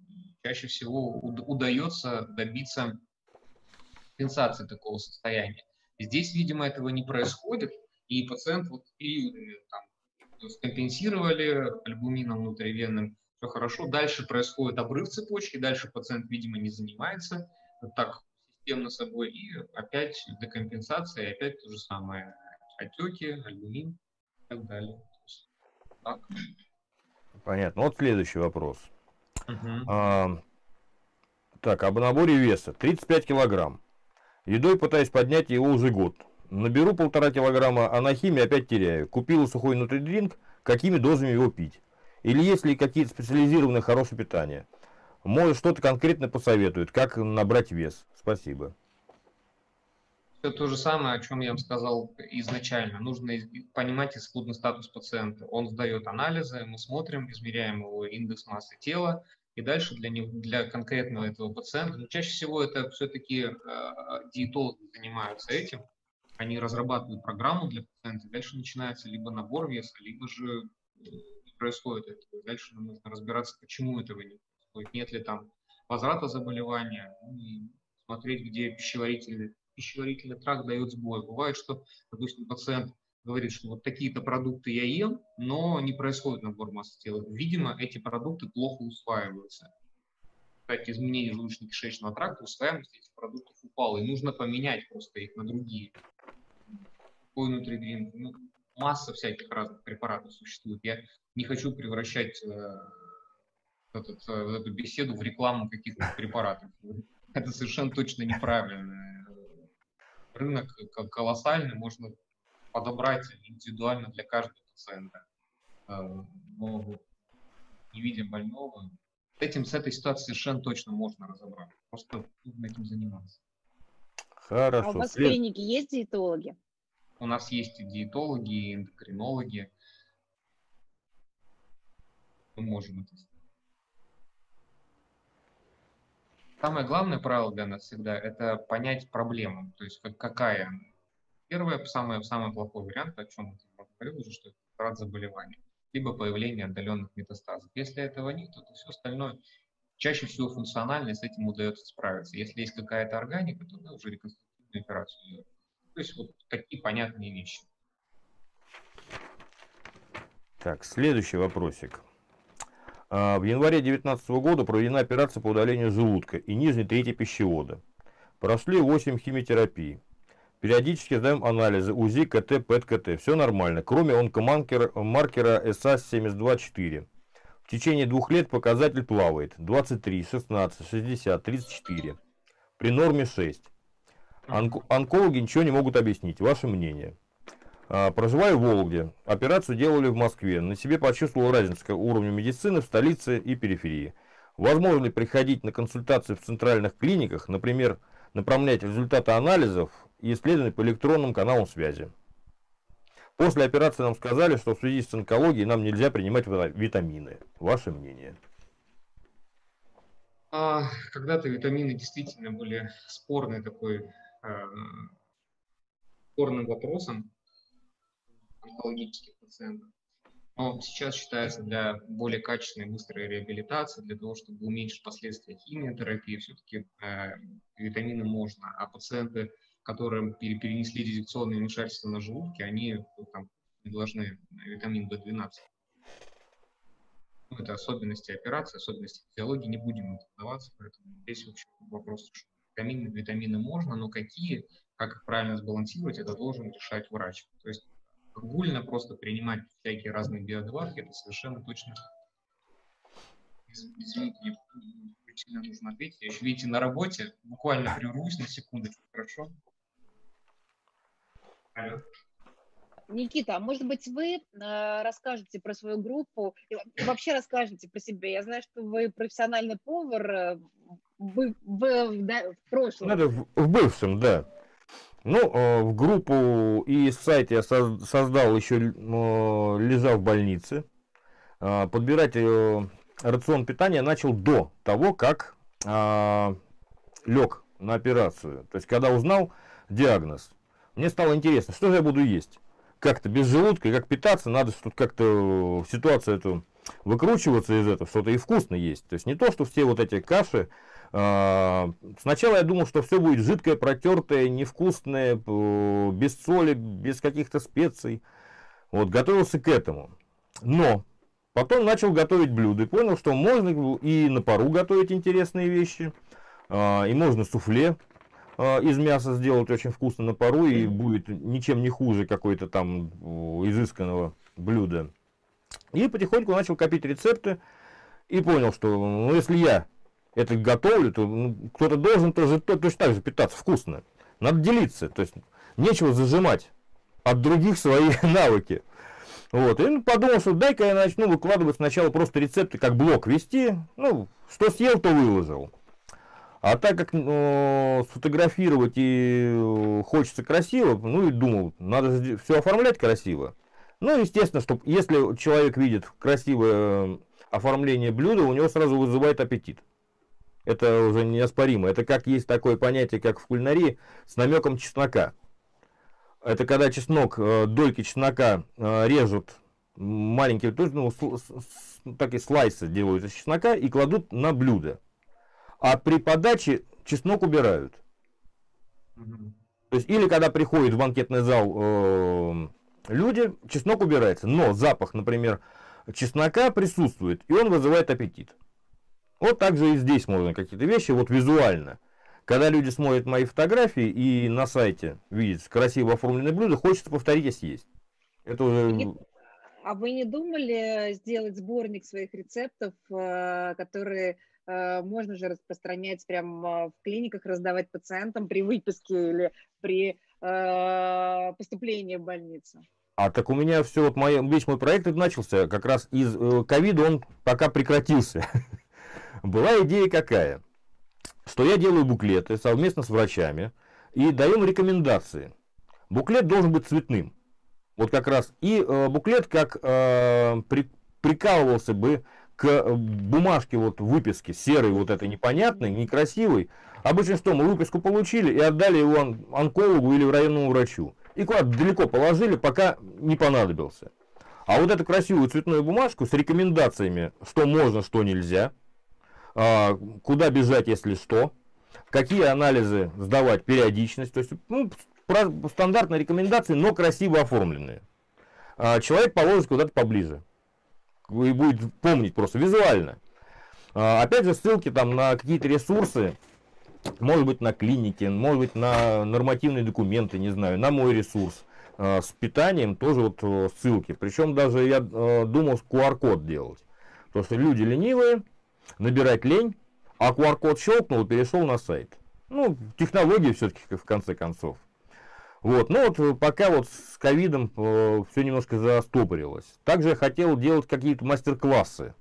чаще всего удается добиться компенсации такого состояния. Здесь, видимо, этого не происходит, и пациент вот периодами, там, скомпенсировали альбумином внутривенным, все хорошо. Дальше происходит обрыв цепочки, дальше пациент, видимо, не занимается так системно собой, и опять декомпенсация, и опять то же самое. Отеки, альбумин и так далее. Так. Понятно. Вот следующий вопрос. Угу. А, так, об наборе веса. 35 килограмм. Едой пытаюсь поднять его уже год. Наберу полтора килограмма, а на химии опять теряю. Купила сухой нутридринг, какими дозами его пить? Или есть ли какие-то специализированные хорошее питание? Может, что-то конкретно посоветует, как набрать вес? Спасибо. Все то же самое, о чем я вам сказал изначально. Нужно понимать исходный статус пациента. Он сдает анализы, мы смотрим, измеряем его индекс массы тела, и дальше для, него, для конкретного этого пациента, но чаще всего это все-таки э, диетологи занимаются этим, они разрабатывают программу для пациента, дальше начинается либо набор веса, либо же не происходит этого. Дальше нужно разбираться, почему этого не происходит, нет ли там возврата заболевания, ну, и смотреть, где пищеварительный, пищеварительный тракт дает сбой. Бывает, что, допустим, пациент говорит, что вот такие-то продукты я ем, но не происходит набор массы тела. Видимо, эти продукты плохо усваиваются. Кстати, изменение желудочно-кишечного тракта, усваиваемость этих продуктов упала, и нужно поменять просто их на другие какой нутридринг. Ну, масса всяких разных препаратов существует. Я не хочу превращать э, этот, э, эту беседу в рекламу каких-то препаратов. Это совершенно точно неправильно. Рынок колоссальный, можно подобрать индивидуально для каждого пациента. Э, но не видя больного, с этим, с этой ситуацией совершенно точно можно разобраться. Просто нужно этим заниматься. Хорошо. А у вас в клинике есть диетологи? У нас есть и диетологи, и эндокринологи. Мы можем это сделать. Самое главное правило для нас всегда – это понять проблему, то есть как, какая. Первое, самое, самый плохой вариант, о чем я говорил уже, что это рад заболевания, либо появление отдаленных метастазов. Если этого нет, то все остальное чаще всего функционально, с этим удается справиться. Если есть какая-то органика, то мы уже реконструктивную операцию делаем. То есть вот такие понятные вещи. Так, следующий вопросик. А, в январе 2019 года проведена операция по удалению желудка и нижней трети пищевода. Прошли 8 химиотерапий. Периодически сдаем анализы УЗИ, КТ, ПЭТ-КТ. Все нормально, кроме онкомаркера маркера САС-72-4. В течение двух лет показатель плавает. 23, 16, 60, 34. При норме 6. Онк онкологи ничего не могут объяснить. Ваше мнение? А, проживаю в Вологде. Операцию делали в Москве. На себе почувствовал разницу к уровню медицины в столице и периферии. Возможно ли приходить на консультации в центральных клиниках, например, направлять результаты анализов и исследований по электронным каналам связи? После операции нам сказали, что в связи с онкологией нам нельзя принимать витамины. Ваше мнение? А, когда-то витамины действительно были спорной такой Э, спорным вопросом онкологических пациентов. Но сейчас считается для более качественной быстрой реабилитации, для того, чтобы уменьшить последствия химиотерапии, все-таки э, витамины можно. А пациенты, которым перенесли резекционные вмешательства на желудке, они ну, там, должны витамин В12. Ну, это особенности операции, особенности физиологии, не будем вдаваться, поэтому здесь вообще вопрос, что витамины, витамины можно, но какие, как их правильно сбалансировать, это должен решать врач. То есть гульно просто принимать всякие разные биодобавки, это совершенно точно Извините, мне сильно нужно ответить. Я еще, видите, на работе. Буквально прервусь на секундочку, хорошо? Алло. Никита, а может быть, вы э, расскажете про свою группу и вообще расскажете про себя? Я знаю, что вы профессиональный повар, э, в, в, да, в прошлом. Надо в, в бывшем, да. Ну, э, в группу и сайт я создал еще, лежал в больнице. Э, подбирать э, рацион питания начал до того, как лег на операцию. То есть, когда узнал диагноз, мне стало интересно, что же я буду есть. Как-то без желудка, как питаться, надо тут как-то ситуацию эту выкручиваться из этого, что-то и вкусно есть. То есть, не то, что все вот эти каши, сначала я думал, что все будет жидкое, протертое, невкусное, без соли, без каких-то специй. Вот, готовился к этому. Но потом начал готовить блюда и понял, что можно и на пару готовить интересные вещи, а, и можно суфле а, из мяса сделать очень вкусно на пару, и будет ничем не хуже какой-то там изысканного блюда. И потихоньку начал копить рецепты и понял, что ну, если я это готовлю, то ну, кто-то должен тоже точно так же питаться вкусно. Надо делиться. То есть нечего зажимать от других свои навыки. Вот. И подумал, что дай-ка я начну выкладывать сначала просто рецепты, как блок вести. Ну, что съел, то выложил. А так как ну, сфотографировать и э, хочется красиво, ну и думал, надо все оформлять красиво. Ну, естественно, что если человек видит красивое э, оформление блюда, у него сразу вызывает аппетит. Это уже неоспоримо. Это как есть такое понятие, как в кулинарии, с намеком чеснока. Это когда чеснок, э, дольки чеснока режут маленькие, ну, такие слайсы делают из чеснока и кладут на блюдо а при подаче чеснок убирают. То есть, или когда приходит в банкетный зал э, люди, чеснок убирается. Но запах, например, чеснока присутствует, и он вызывает аппетит. Вот так же и здесь можно какие-то вещи, вот визуально. Когда люди смотрят мои фотографии и на сайте видят красиво оформленное блюдо, хочется повторить и съесть. Это уже... А вы не думали сделать сборник своих рецептов, э, которые Э, можно же распространять прямо в клиниках, раздавать пациентам при выписке или при э, поступлении в больницу. А так у меня все, вот мой, весь мой проект начался как раз из э, ковида, он пока прекратился. Была идея какая? Что я делаю буклеты совместно с врачами и даем рекомендации. Буклет должен быть цветным. Вот как раз. И э, буклет как э, при, прикалывался бы к э, бумажке вот выписки серой вот этой непонятной, некрасивой, обычно что, мы выписку получили и отдали его онкологу или районному врачу. И куда-то далеко положили, пока не понадобился. А вот эту красивую цветную бумажку с рекомендациями, что можно, что нельзя, куда бежать, если что, какие анализы сдавать, периодичность, то есть ну, стандартные рекомендации, но красиво оформленные. А, человек положит куда-то поближе и будет помнить просто визуально. А, опять же, ссылки там на какие-то ресурсы, может быть, на клинике, может быть, на нормативные документы, не знаю, на мой ресурс. А, с питанием тоже вот э, ссылки. Причем даже я э, думал QR-код делать. Потому что люди ленивые, набирать лень, а QR-код щелкнул и перешел на сайт. Ну, технологии все-таки в конце концов. Вот, ну вот э, пока вот с ковидом э, все немножко застопорилось. Также я хотел делать какие-то мастер-классы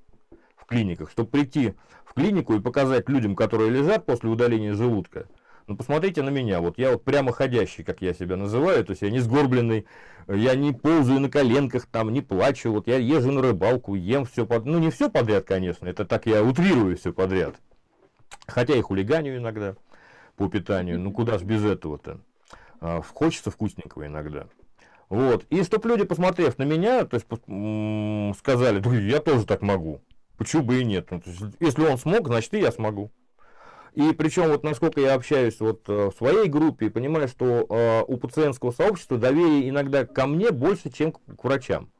в клиниках, чтобы прийти в клинику и показать людям, которые лежат после удаления желудка. Ну, посмотрите на меня, вот я вот прямо ходящий, как я себя называю, то есть я не сгорбленный, я не ползаю на коленках, там, не плачу, вот я езжу на рыбалку, ем все подряд, ну, не все подряд, конечно, это так я утрирую все подряд. Хотя и хулиганю иногда по питанию, ну, куда ж без этого-то. А, хочется вкусненького иногда. Вот. И чтобы люди, посмотрев на меня, то есть сказали, я тоже так могу. Почему бы и нет? Ну, есть, если он смог, значит и я смогу. И причем, вот насколько я общаюсь вот э, в своей группе, и понимаю, что э, у пациентского сообщества доверие иногда ко мне больше, чем к, к врачам.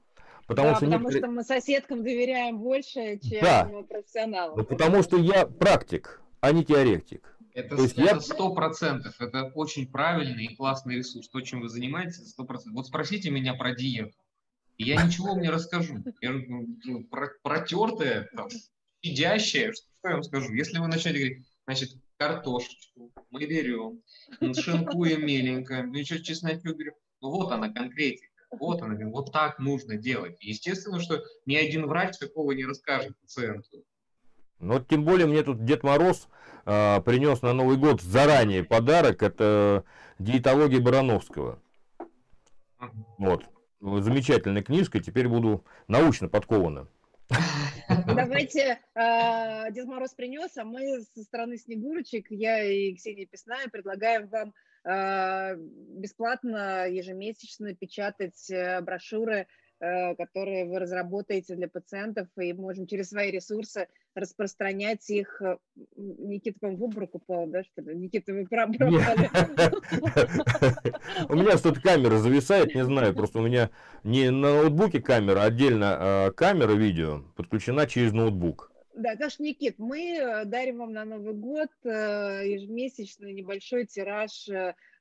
Потому, да, что, потому некоторые... что мы соседкам доверяем больше, чем да. профессионалам. Потому что я практик, а не теоретик. Это сто процентов. Я... Это очень правильный и классный ресурс. То, чем вы занимаетесь, сто процентов. Вот спросите меня про диету. И я ничего вам не расскажу. Я ну, про, протертое, там, сидящее, что, что я вам скажу? Если вы начнете говорить, значит, картошечку мы берем, шинкуем меленько, ну еще чесночок берем. Ну вот она конкретика. Вот она, вот так нужно делать. Естественно, что ни один врач такого не расскажет пациенту. Ну, тем более мне тут Дед Мороз э, принес на Новый год заранее подарок. Это диетология Барановского. Вот. Замечательная книжка. Теперь буду научно подкованным. Давайте, э, Дед Мороз принес, а мы со стороны Снегурочек, я и Ксения Песная, предлагаем вам э, бесплатно ежемесячно печатать э, брошюры которые вы разработаете для пациентов, и можем через свои ресурсы распространять их. Э, Никита, по-моему, в обруку упал, да, что ли? Никита, вы правы. У меня что-то камера зависает, не знаю, просто у меня не на ноутбуке камера, отдельно а камера видео подключена через ноутбук. Да, так что, Никит, мы э, дарим вам на Новый год ежемесячный небольшой тираж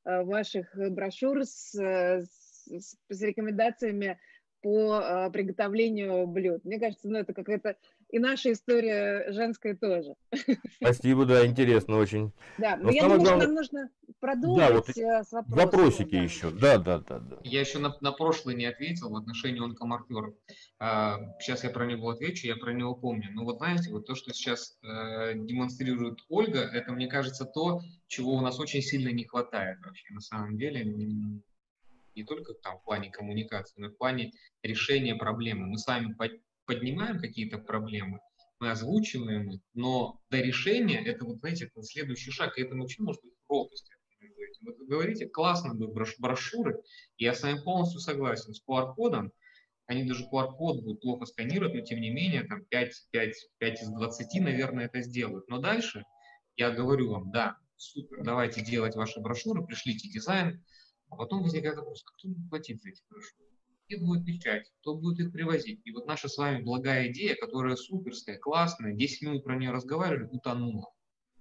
ваших брошюр с, с, с рекомендациями по приготовлению блюд. Мне кажется, ну, это какая-то и наша история женская тоже. Спасибо, да, интересно очень. Да, но, но я думаю, главное... что нам нужно продолжить да, вот э, с вопросами. Вопросики да. еще, да, да, да, да. Я еще на, на прошлый не ответил в отношении онкомаркеров. А, сейчас я про него отвечу, я про него помню. Но вот знаете, вот то, что сейчас э, демонстрирует Ольга, это, мне кажется, то, чего у нас очень сильно не хватает вообще на самом деле. Не, только там в плане коммуникации, но в плане решения проблемы. Мы с вами поднимаем какие-то проблемы, мы озвучиваем их, но до решения это, вот знаете, это следующий шаг, и это вообще может быть пропасть. Вот вы говорите, классно бы брошюры, я с вами полностью согласен с QR-кодом, они даже QR-код будут плохо сканировать, но тем не менее, там 5, 5, 5 из 20, наверное, это сделают. Но дальше я говорю вам, да, супер, давайте делать ваши брошюры, пришлите дизайн, а потом возникает вопрос, кто будет платить за эти брошюры? где будет печать, кто будет их привозить. И вот наша с вами благая идея, которая суперская, классная, 10 минут про нее разговаривали, утонула.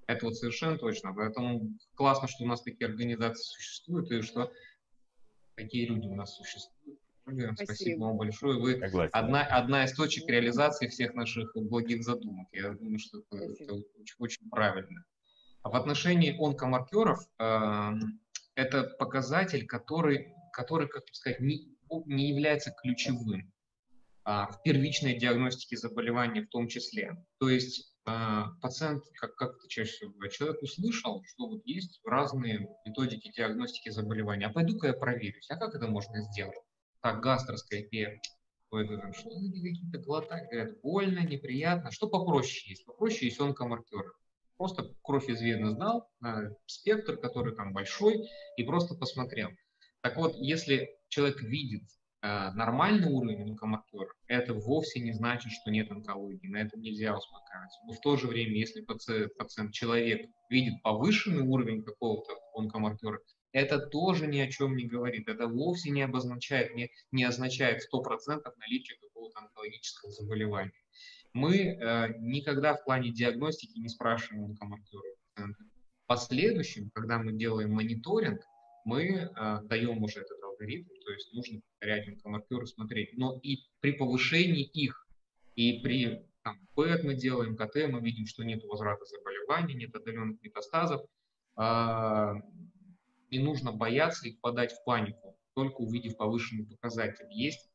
Это вот совершенно точно. Поэтому классно, что у нас такие организации существуют, и что такие люди у нас существуют. Спасибо, Спасибо вам большое. Вы одна, одна из точек реализации всех наших благих задумок. Я думаю, что это, это очень, очень правильно. А в отношении онкомаркеров э, это показатель, который, который, как сказать, не, не является ключевым а, в первичной диагностике заболевания в том числе. То есть а, пациент, как, как это чаще всего человек услышал, что вот есть разные методики диагностики заболевания, а пойду-ка я проверюсь, а как это можно сделать? Так, гастроскопия, что за какие-то глотать, говорят, больно, неприятно. Что попроще есть? Попроще есть онкомаркеры. Просто кровь из вены знал, спектр, который там большой, и просто посмотрел. Так вот, если человек видит э, нормальный уровень онкомаркера, это вовсе не значит, что нет онкологии, на этом нельзя успокаиваться. Но в то же время, если пациент, пациент человек видит повышенный уровень какого-то онкомаркера, это тоже ни о чем не говорит. Это вовсе не обозначает, не, не означает 100% наличие какого-то онкологического заболевания. Мы э, никогда в плане диагностики не спрашиваем онкомаркеры пациента. В последующем, когда мы делаем мониторинг, мы э, даем уже этот алгоритм, то есть нужно повторять онкомаркеры, смотреть. Но и при повышении их, и при там, ПЭТ мы делаем, КТ, мы видим, что нет возврата заболеваний, нет отдаленных метастазов, не нужно бояться и впадать в панику, только увидев повышенный показатель. Есть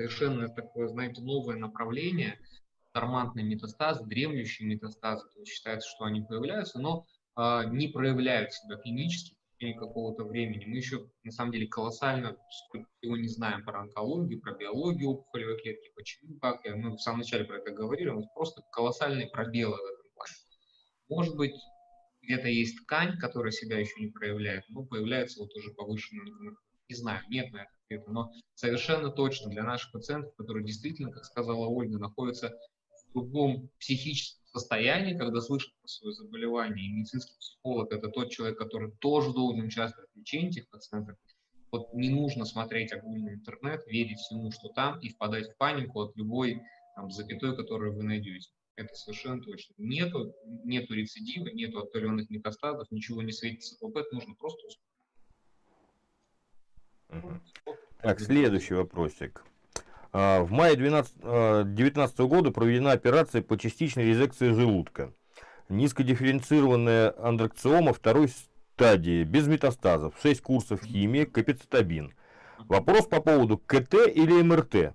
совершенно такое, знаете, новое направление, тормантные метастазы, дремлющие метастазы, то есть считается, что они появляются, но э, не проявляют себя клинически течение какого-то времени. Мы еще, на самом деле, колоссально всего не знаем про онкологию, про биологию опухолевой клетки, почему, как. Мы в самом начале про это говорили, у просто колоссальные пробелы в этом плане. Может быть, где-то есть ткань, которая себя еще не проявляет, но появляется вот уже повышенный, не знаю, нет на это ответа, но совершенно точно для наших пациентов, которые действительно, как сказала Ольга, находятся в другом психическом состоянии, когда слышит про свое заболевание, и медицинский психолог – это тот человек, который тоже должен участвовать в лечении этих пациентов, вот не нужно смотреть огульный интернет, верить всему, что там, и впадать в панику от любой там, запятой, которую вы найдете. Это совершенно точно. Нету, нету рецидива, нету отдаленных метастазов, ничего не светится по ПЭТ, нужно просто Так, следующий вопросик. А, в мае 2019 а, года проведена операция по частичной резекции желудка. Низкодифференцированная андрокциома второй стадии, без метастазов, 6 курсов химии, капицетабин. Вопрос по поводу КТ или МРТ.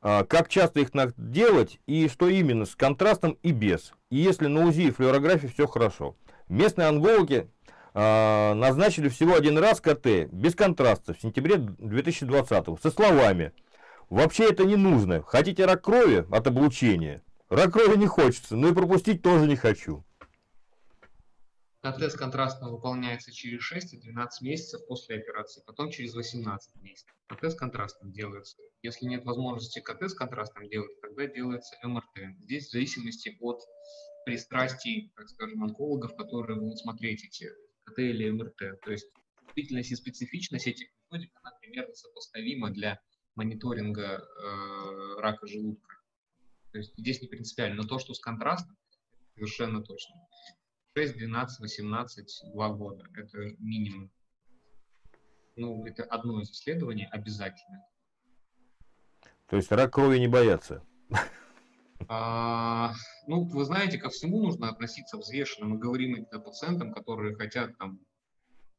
А, как часто их надо делать и что именно, с контрастом и без. И если на УЗИ и флюорографии все хорошо. Местные онкологи назначили всего один раз КТ без контраста в сентябре 2020 со словами Вообще это не нужно. Хотите рак крови от облучения? Рак крови не хочется, но и пропустить тоже не хочу. КТ с контрастом выполняется через 6 и 12 месяцев после операции, потом через 18 месяцев. КТ с контрастом делается. Если нет возможности КТ с контрастом делать, тогда делается МРТ. Здесь в зависимости от пристрастий, так скажем, онкологов, которые будут смотреть эти КТ или МРТ. То есть чувствительность и специфичность этих методик, она примерно сопоставима для мониторинга э, рака желудка. То есть здесь не принципиально, но то, что с контрастом, совершенно точно. 6, 12, 18, 2 года. Это минимум. Ну, это одно из исследований обязательно. То есть рак крови не боятся? А, ну, вы знаете, ко всему нужно относиться взвешенно. Мы говорим это пациентам, которые хотят там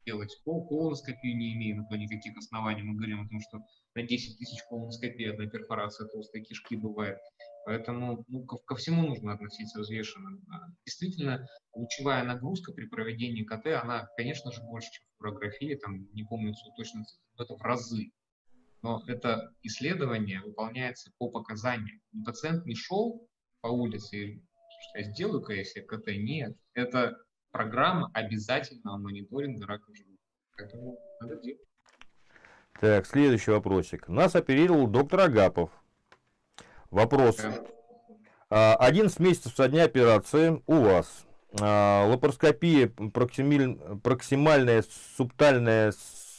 делать колоноскопию, не имея на то никаких оснований. Мы говорим о том, что на 10 тысяч колоноскопий одна перфорация толстой кишки бывает. Поэтому ну, ко, ко всему нужно относиться взвешенно. А, действительно, лучевая нагрузка при проведении КТ, она, конечно же, больше, чем в флюорографии, там, не помню точно, это в разы. Но это исследование выполняется по показаниям. Пациент не шел по улице и я сделаю-ка я себе КТ. Нет, это программа обязательного мониторинга рака желудка. Поэтому надо делать. Так, следующий вопросик. Нас оперировал доктор Агапов. Вопрос. 11 месяцев со дня операции у вас. А, лапароскопия, проксимальная субтальная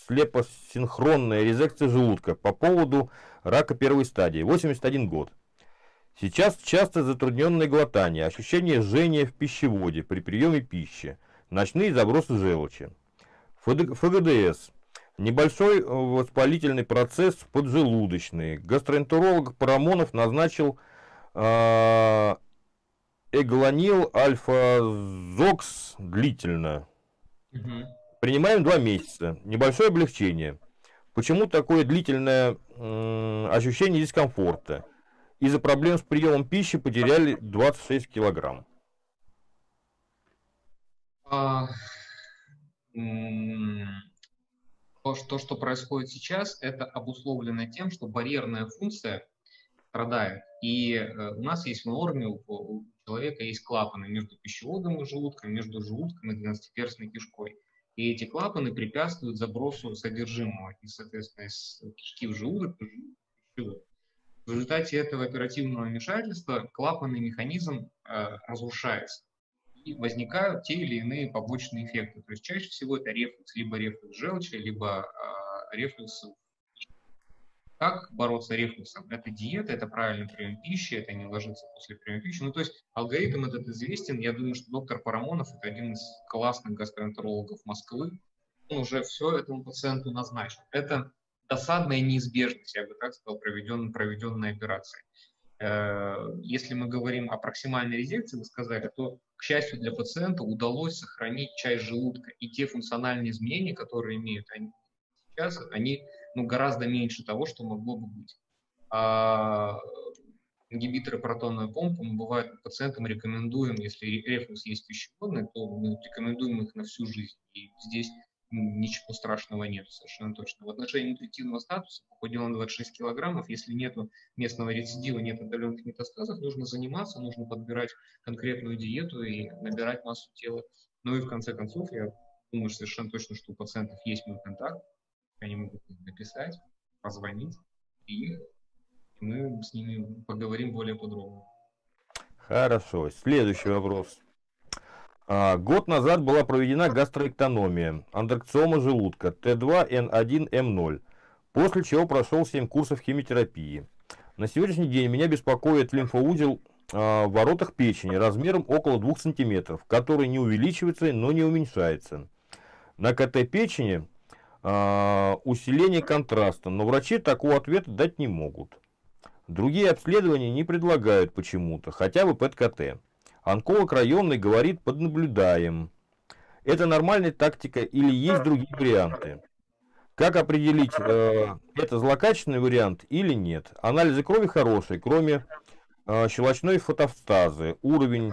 слепосинхронная резекция желудка по поводу рака первой стадии. 81 год. Сейчас часто затрудненное глотание, ощущение жжения в пищеводе при приеме пищи, ночные забросы желчи. ФГДС. Небольшой э, воспалительный процесс поджелудочный. Гастроэнтеролог Парамонов назначил э, эглонил альфа-зокс длительно. Угу. Принимаем два месяца. Небольшое облегчение. Почему такое длительное э, ощущение дискомфорта? из-за проблем с приемом пищи потеряли 26 килограмм. А, то, что, что происходит сейчас, это обусловлено тем, что барьерная функция страдает. И э, у нас есть в норме, у, у человека есть клапаны между пищеводом и желудком, между желудком и двенадцатиперстной кишкой. И эти клапаны препятствуют забросу содержимого, и, соответственно, из кишки в желудок, в результате этого оперативного вмешательства клапанный механизм э, разрушается. И возникают те или иные побочные эффекты. То есть чаще всего это рефлюкс, либо рефлюкс желчи, либо э, рефлюкс. Как бороться с рефлюксом? Это диета, это правильный прием пищи, это не ложиться после приема пищи. Ну, то есть алгоритм этот известен. Я думаю, что доктор Парамонов – это один из классных гастроэнтерологов Москвы. Он уже все этому пациенту назначил. Это досадная неизбежность, я бы так сказал, проведен, проведенной операции. Э, если мы говорим о проксимальной резекции, вы сказали, то, к счастью для пациента, удалось сохранить часть желудка. И те функциональные изменения, которые имеют они сейчас, они ну, гораздо меньше того, что могло бы быть. А ингибиторы протонной помпы мы бывает пациентам рекомендуем, если рефлюкс есть пищеводный, то мы рекомендуем их на всю жизнь. И здесь ничего страшного нет, совершенно точно. В отношении интуитивного статуса, похудел на 26 килограммов, если нет местного рецидива, нет отдаленных метастазов, нужно заниматься, нужно подбирать конкретную диету и набирать массу тела. Ну и в конце концов, я думаю совершенно точно, что у пациентов есть мой контакт, они могут написать, позвонить, и мы с ними поговорим более подробно. Хорошо. Следующий вопрос. А, год назад была проведена гастроэктономия, андрекциома желудка Т2, Н1, М0, после чего прошел 7 курсов химиотерапии. На сегодняшний день меня беспокоит лимфоузел а, в воротах печени размером около 2 см, который не увеличивается, но не уменьшается. На КТ печени а, усиление контраста, но врачи такого ответа дать не могут. Другие обследования не предлагают почему-то, хотя бы ПЭТ-КТ. Онколог районный говорит, поднаблюдаем. Это нормальная тактика или есть другие варианты? Как определить, э, это злокачественный вариант или нет? Анализы крови хорошие, кроме э, щелочной фотофтазы. Уровень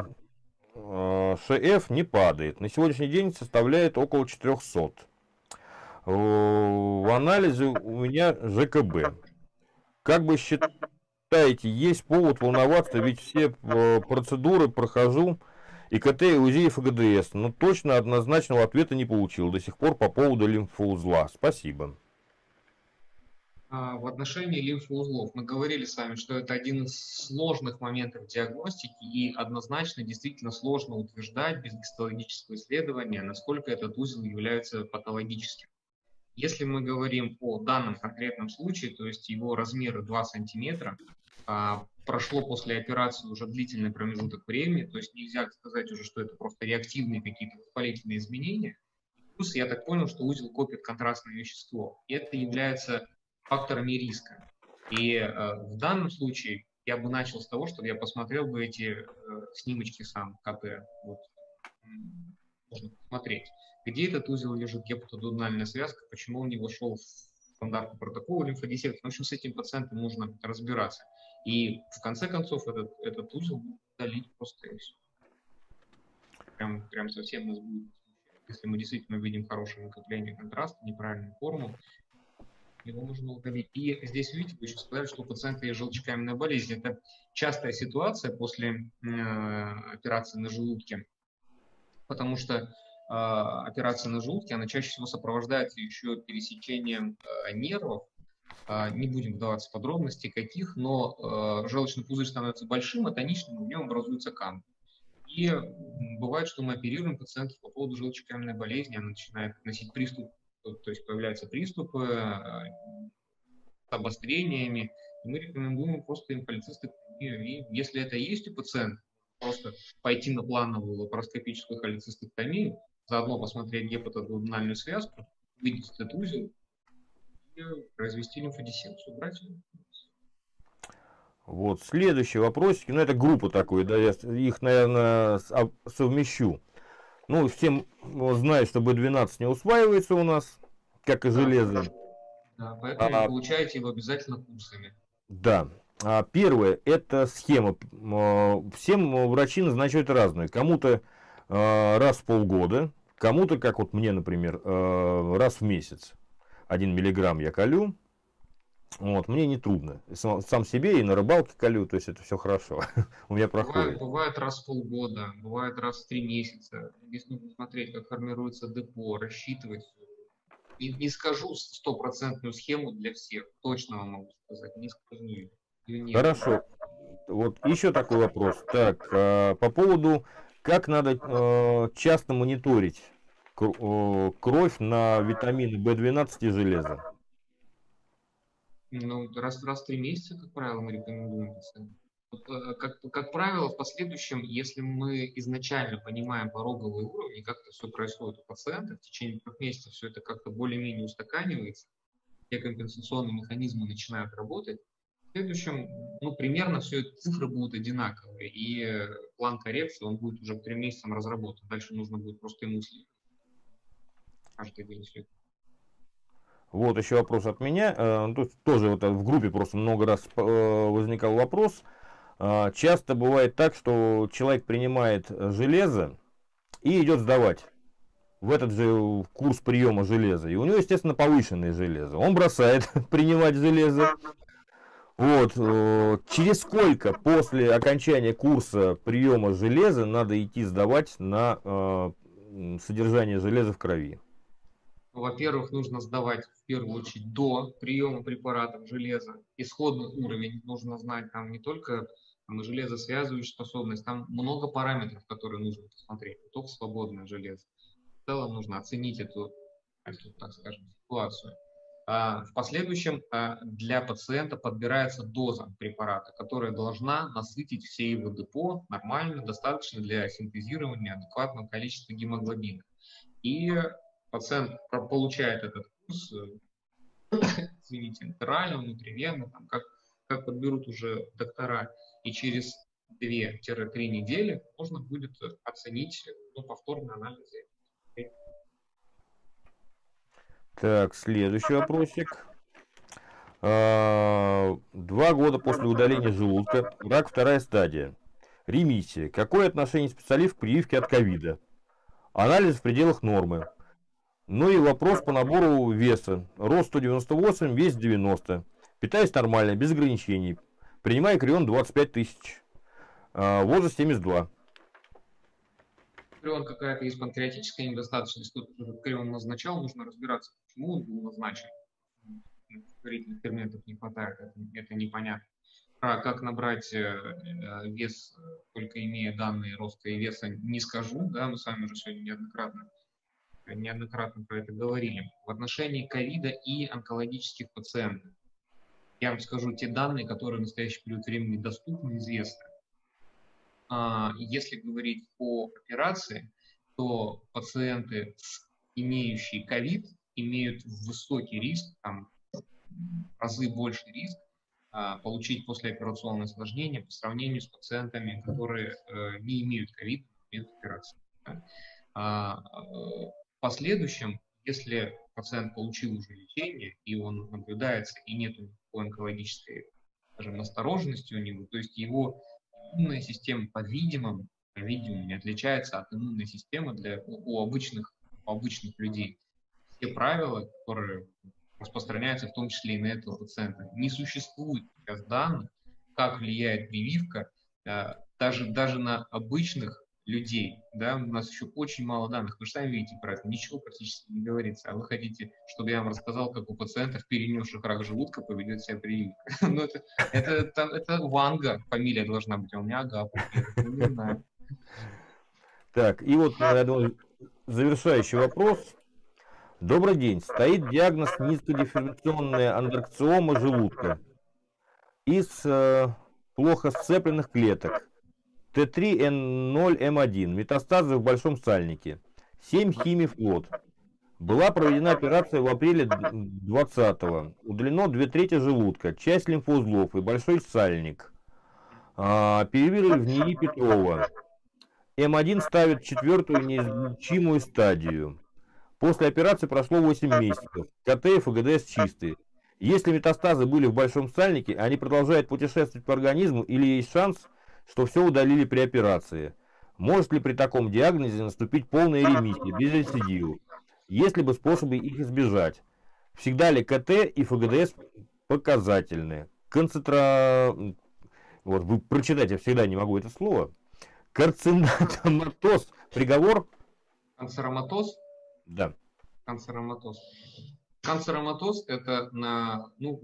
э, ШФ не падает. На сегодняшний день составляет около 400. Э, в анализе у меня ЖКБ. Как бы считаете, есть повод волноваться, ведь все э, процедуры прохожу ИКТ, УЗИ и ФГДС, но точно однозначного ответа не получил до сих пор по поводу лимфоузла. Спасибо. А, в отношении лимфоузлов мы говорили с вами, что это один из сложных моментов диагностики и однозначно действительно сложно утверждать без гистологического исследования, насколько этот узел является патологическим. Если мы говорим о данном конкретном случае, то есть его размеры 2 сантиметра, а, прошло после операции уже длительный промежуток времени, то есть нельзя сказать уже, что это просто реактивные какие-то воспалительные изменения. Плюс я так понял, что узел копит контрастное вещество. И это является факторами риска. И э, в данном случае я бы начал с того, что я посмотрел бы эти э, снимочки сам, КТ. Вот. Можно посмотреть, где этот узел лежит, гепатодональная связка, почему он не вошел в стандартный протокол лимфодиссекции. В общем, с этим пациентом нужно разбираться. И в конце концов этот, этот узел удалить просто и все. Прям, прям совсем нас будет если мы действительно видим хорошее накопление контраста, неправильную форму, его нужно удалить. И здесь, видите, вы еще сказали, что у пациента есть желчекаменная болезнь. Это частая ситуация после э, операции на желудке, потому что операция на желудке, она чаще всего сопровождается еще пересечением э, нервов, э, не будем вдаваться в подробности каких, но э, желчный пузырь становится большим, а тоничным, в нем образуется камни. И бывает, что мы оперируем пациентов по поводу желчекаменной болезни, она начинает носить приступ то есть появляются приступы э, с обострениями, и мы рекомендуем просто им холецистектомию. И если это есть у пациента, просто пойти на плановую лапароскопическую холецистектомию, заодно посмотреть гепатодональную связку, видеть этот узел и произвести лимфодиссекцию, убрать. Вот, следующий вопросик, ну это группа такой, да, я их, наверное, совмещу. Ну, всем знают, что B12 не усваивается у нас, как и да, железо. Да, поэтому а, получаете его обязательно курсами. Да. А первое, это схема. Всем врачи назначают разную. Кому-то а, раз в полгода, кому-то, как вот мне, например, а, раз в месяц. Один миллиграмм я колю, вот, мне не трудно. Сам, сам себе и на рыбалке колю, то есть это все хорошо. У меня проходит. Бывает, бывает раз в полгода, бывает раз в три месяца. Здесь нужно смотреть, как формируется депо, рассчитывать. Не, не скажу стопроцентную схему для всех, точно вам могу сказать, не скажу. Хорошо. Вот еще такой вопрос. Так, а, по поводу, как надо а, часто мониторить кровь на витамины В12 и железо. Ну, раз, раз в три месяца, как правило, мы рекомендуем пациентам. Э, как, как правило, в последующем, если мы изначально понимаем пороговые уровни, как это все происходит у пациента, в течение трех месяцев все это как-то более-менее устаканивается, все компенсационные механизмы начинают работать, в следующем, ну, примерно все это цифры будут одинаковые, и план коррекции, он будет уже к трем месяцам разработан. Дальше нужно будет просто ему следовать. Каждый день следовать. Вот еще вопрос от меня. Э, ну, тут тоже вот в группе просто много раз э, возникал вопрос. Э, часто бывает так, что человек принимает железо и идет сдавать в этот же курс приема железа. И у него, естественно, повышенное железо. Он бросает принимать железо. Вот, через сколько после окончания курса приема железа надо идти сдавать на содержание железа в крови? Во-первых, нужно сдавать в первую очередь до приема препаратов железа. Исходный уровень нужно знать там не только там, и железосвязывающая способность, там много параметров, которые нужно посмотреть, только свободное железо. В целом нужно оценить эту так скажем, ситуацию. А в последующем а, для пациента подбирается доза препарата, которая должна насытить все его депо нормально, достаточно для синтезирования адекватного количества гемоглобина. И пациент получает этот курс, э, извините, интерально, внутривенно, там, как, как подберут уже доктора, и через 2-3 недели можно будет оценить ну, повторный анализ. Так, следующий вопросик. А, два года после удаления желудка, рак вторая стадия. Ремиссия. Какое отношение специалист к прививке от ковида? Анализ в пределах нормы. Ну и вопрос по набору веса. Рост 198, вес 90. Питаюсь нормально, без ограничений. Принимаю крион 25 тысяч. А, возраст 72. Он какая-то есть панкреатическая недостаточность, который он назначал, нужно разбираться, почему он был назначен. Курительных ферментов не хватает, это, это непонятно. Про как набрать э, э, вес, только имея данные роста и веса, не скажу, да, мы с вами уже сегодня неоднократно, неоднократно про это говорили. В отношении ковида и онкологических пациентов. Я вам скажу те данные, которые в настоящий период времени доступны, известны. А, если говорить о операции, то пациенты, имеющие ковид, имеют высокий риск, там, разы больший риск а, получить послеоперационное осложнение по сравнению с пациентами, которые э, не имеют ковид в момент операции. А, э, в последующем, если пациент получил уже лечение, и он наблюдается, и нет никакой онкологической, скажем, настороженности у него, то есть его иммунная система, по-видимому, по-видимому, не отличается от иммунной системы для, у, обычных, у обычных людей. Все правила, которые распространяются в том числе и на этого пациента. Не существует сейчас данных, как влияет прививка э, даже, даже на обычных людей, да, у нас еще очень мало данных, вы же сами видите про это, ничего практически не говорится, а вы хотите, чтобы я вам рассказал, как у пациентов, перенесших рак желудка, поведет себя прививка. Ну, это, это, это, это Ванга, фамилия должна быть, а у меня не знаю. Так, и вот, я думаю, завершающий вопрос. Добрый день. Стоит диагноз низкодифференцированная аденокарцинома желудка из э, плохо сцепленных клеток T3N0M1, метастазы в большом сальнике, 7 химий FLOT. Была проведена операция в апреле 20-го. Удалено две трети желудка, часть лимфоузлов и большой сальник. А, перевели в НИИ Петрова. М1 ставит четвертую неизлечимую стадию. После операции прошло 8 месяцев. КТ и ФГДС чистые. Если метастазы были в большом сальнике, они продолжают путешествовать по организму или есть шанс – что все удалили при операции. Может ли при таком диагнозе наступить полная ремиссия без рецидива? Есть ли бы способы их избежать? Всегда ли КТ и ФГДС показательны? Концентра... Вот, вы прочитайте, я всегда не могу это слово. Карциноматоз. Приговор? Канцероматоз? Да. Канцероматоз. Канцероматоз – это на, ну,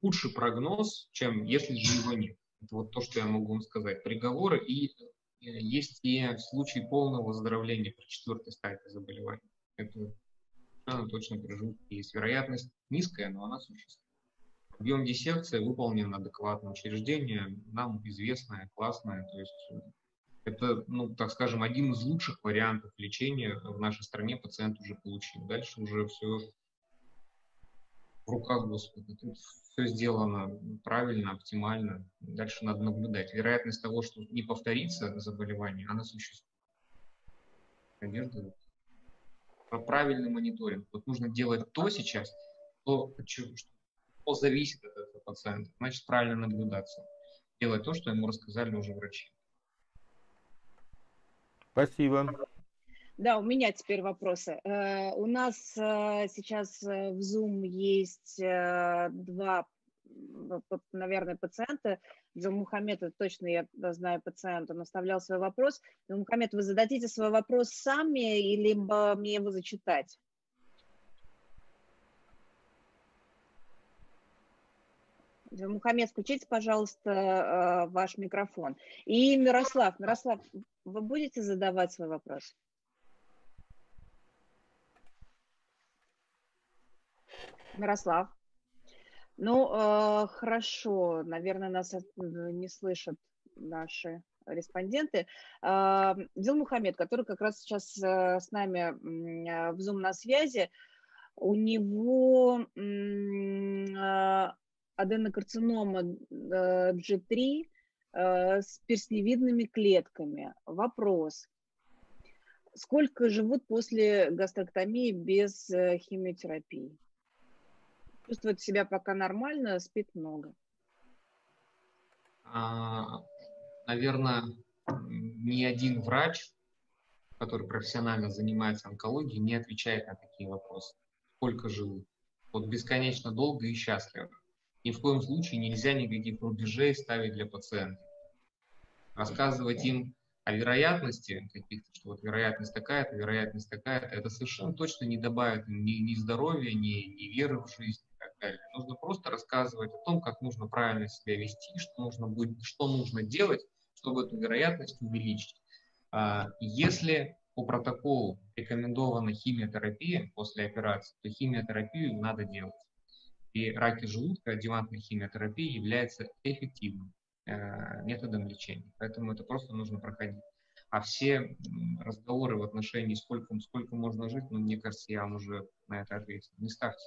худший прогноз, чем если его нет. Это вот то, что я могу вам сказать. Приговоры и э, есть и случаи полного выздоровления при четвертой стадии заболевания. Это совершенно точно приживка есть. Вероятность низкая, но она существует. Объем диссекции выполнен адекватно. Учреждение нам известное, классное. То есть э, это, ну, так скажем, один из лучших вариантов лечения в нашей стране пациент уже получил. Дальше уже все в руках Господа. Тут все сделано правильно, оптимально. Дальше надо наблюдать. Вероятность того, что не повторится заболевание, она существует. Надежда. Про правильный мониторинг. Вот нужно делать то сейчас, то, что зависит от этого пациента. Значит, правильно наблюдаться. Делать то, что ему рассказали уже врачи. Спасибо. Да, у меня теперь вопросы. Э, у нас э, сейчас э, в Zoom есть два, наверное, пациента. Мухаммед, это точно я знаю пациента, он оставлял свой вопрос. Мухаммед, вы зададите свой вопрос сами или мне его зачитать? Мухаммед, включите, пожалуйста, ваш микрофон. И Мирослав, Мирослав, вы будете задавать свой вопрос? Мирослав. Ну, э, хорошо, наверное, нас не слышат наши респонденты. Э, Дил Мухаммед, который как раз сейчас э, с нами э, в Zoom на связи, у него э, аденокарцинома э, G3 э, с перстневидными клетками. Вопрос. Сколько живут после гастроктомии без э, химиотерапии? Чувствует себя пока нормально, спит много? А, наверное, ни один врач, который профессионально занимается онкологией, не отвечает на такие вопросы. Сколько живут? Вот бесконечно долго и счастливо. Ни в коем случае нельзя никаких рубежей ставить для пациентов. Рассказывать им А вероятности каких-то, что вот вероятность такая-то, вероятность такая-то, это совершенно точно не добавит ни, ни здоровья, ни, ни веры в жизнь так далее. Нужно просто рассказывать о том, как нужно правильно себя вести, что нужно, будет, что нужно делать, чтобы эту вероятность увеличить. А, если по протоколу рекомендована химиотерапия после операции, то химиотерапию надо делать. И раки желудка, адъювантная химиотерапия является эффективным. Э, методом лечения. Поэтому это просто нужно проходить. А все разговоры в отношении, сколько, сколько можно жить, ну, мне кажется, я вам уже на это ответил. Не ставьте.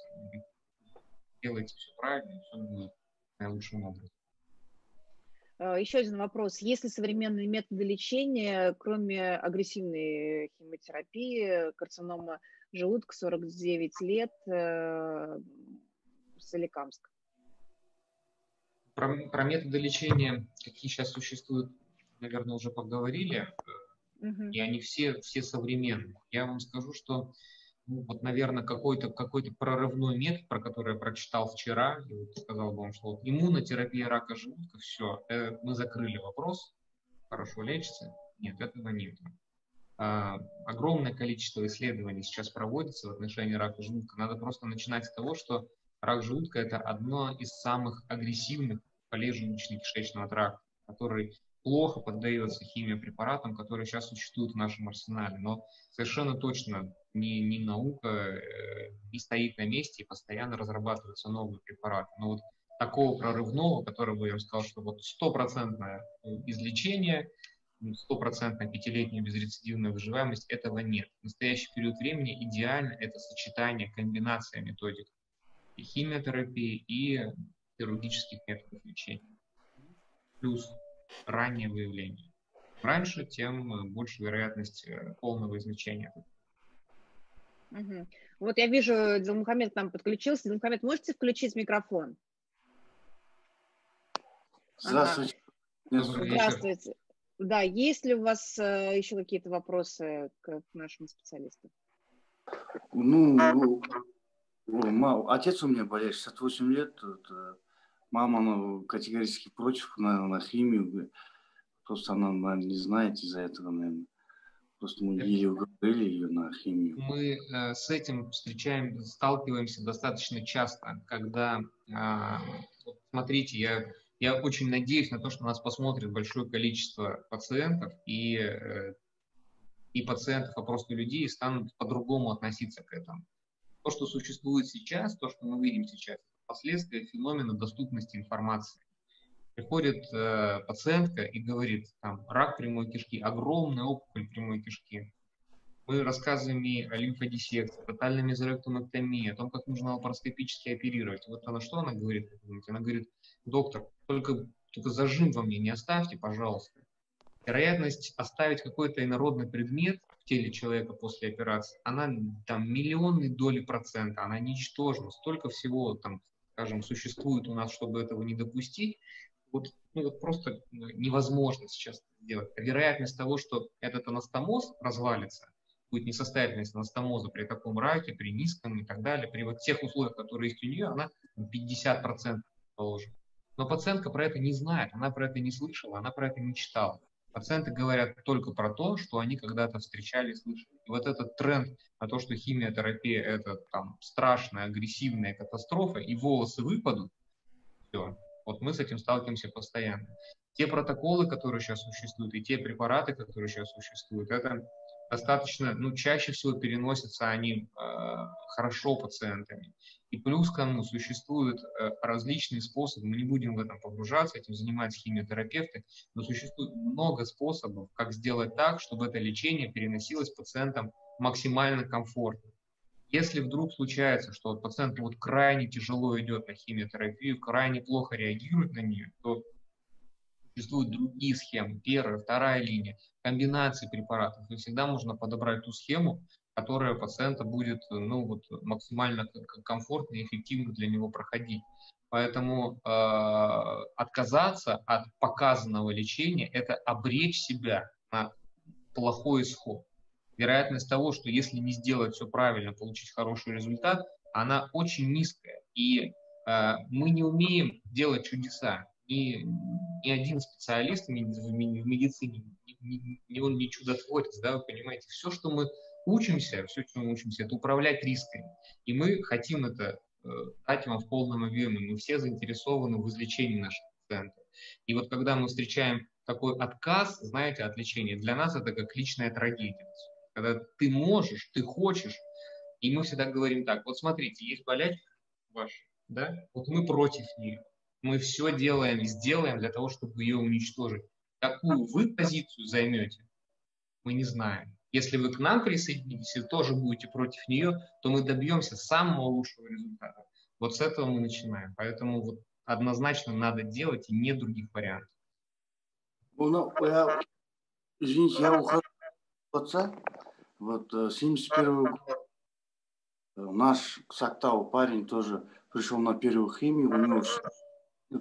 Делайте все правильно, и все наилучшим образом. Э, Еще один вопрос. Есть ли современные методы лечения, кроме агрессивной химиотерапии, карцинома желудка 49 лет, э, Соликамск? Про, про методы лечения, какие сейчас существуют, наверное, уже поговорили, угу. и они все, все современные. Я вам скажу, что ну, вот, наверное, какой-то какой прорывной метод, про который я прочитал вчера, и вот сказал бы вам, что вот иммунотерапия рака желудка, все, э, мы закрыли вопрос, хорошо лечится. Нет, этого нет. А, огромное количество исследований сейчас проводится в отношении рака желудка. Надо просто начинать с того, что Рак желудка – это одно из самых агрессивных болезней желудочно-кишечного тракта, который плохо поддается химиопрепаратам, которые сейчас существуют в нашем арсенале. Но совершенно точно ни, ни наука э, не стоит на месте и постоянно разрабатываются новые препараты. Но вот такого прорывного, который бы я сказал, что вот стопроцентное излечение, стопроцентная пятилетняя безрецидивная выживаемость, этого нет. В настоящий период времени идеально это сочетание, комбинация методик и химиотерапии, и хирургических методов лечения. Плюс раннее выявление. Раньше, тем больше вероятность э, полного излечения. Угу. Вот я вижу, Дилмухамед к нам подключился. Дилмухамед, можете включить микрофон? Здравствуйте. Ага. Здравствуйте. Да, есть ли у вас э, еще какие-то вопросы к нашему специалисту? Ну, Мам, отец у меня болеет 68 лет. Э, мама ну, категорически против на, на химию. Просто она, она не знает из-за этого, наверное. Просто мы еле уговорили ее на химию. Мы э, с этим встречаем, сталкиваемся достаточно часто, когда, э, смотрите, я, я очень надеюсь на то, что нас посмотрит большое количество пациентов и, э, и пациентов, а просто людей, станут по-другому относиться к этому то, что существует сейчас, то, что мы видим сейчас, последствия феномена доступности информации. Приходит э, пациентка и говорит, там, рак прямой кишки, огромная опухоль прямой кишки. Мы рассказываем ей о лимфодиссекции, тотальной мезоректомэктомии, о том, как нужно лапароскопически оперировать. Вот она что она говорит? Она говорит, доктор, только, только зажим во мне не оставьте, пожалуйста. Вероятность оставить какой-то инородный предмет в теле человека после операции, она там миллионной доли процента, она ничтожна. Столько всего там, скажем, существует у нас, чтобы этого не допустить. Вот, ну, вот просто невозможно сейчас сделать. Вероятность того, что этот анастомоз развалится, будет несостоятельность анастомоза при таком раке, при низком и так далее, при вот тех условиях, которые есть у нее, она 50% положена. Но пациентка про это не знает, она про это не слышала, она про это не читала. Пациенты говорят только про то, что они когда-то встречали, слышали. И вот этот тренд на то, что химиотерапия – это там страшная, агрессивная катастрофа, и волосы выпадут, все. Вот мы с этим сталкиваемся постоянно. Те протоколы, которые сейчас существуют, и те препараты, которые сейчас существуют, это достаточно, ну, чаще всего переносятся они э, хорошо пациентами. И плюс к тому существуют э, различные способы, мы не будем в этом погружаться, этим занимаются химиотерапевты, но существует много способов, как сделать так, чтобы это лечение переносилось пациентам максимально комфортно. Если вдруг случается, что пациент вот крайне тяжело идет на химиотерапию, крайне плохо реагирует на нее, то существуют другие схемы, первая, вторая линия, комбинации препаратов. И всегда можно подобрать ту схему, которая пациента будет ну, вот, максимально комфортно и эффективно для него проходить. Поэтому э, отказаться от показанного лечения – это обречь себя на плохой исход. Вероятность того, что если не сделать все правильно, получить хороший результат, она очень низкая. И э, мы не умеем делать чудеса. ни, ни один специалист в медицине, не, он не чудотворец, да, вы понимаете, все, что мы учимся, все, что мы учимся, это управлять рисками. И мы хотим это э, дать вам в полном объеме. Мы все заинтересованы в излечении наших пациентов. И вот когда мы встречаем такой отказ, знаете, от лечения, для нас это как личная трагедия. Когда ты можешь, ты хочешь, и мы всегда говорим так, вот смотрите, есть болячка ваша, да, вот мы против нее. Мы все делаем и сделаем для того, чтобы ее уничтожить. Какую вы позицию займете, мы не знаем. Если вы к нам присоединитесь и тоже будете против нее, то мы добьемся самого лучшего результата. Вот с этого мы начинаем. Поэтому вот однозначно надо делать и нет других вариантов. Ну, я, извините, я ухожу отца. Вот 71 э, год наш Сактау парень тоже пришел на первую химию, у него все,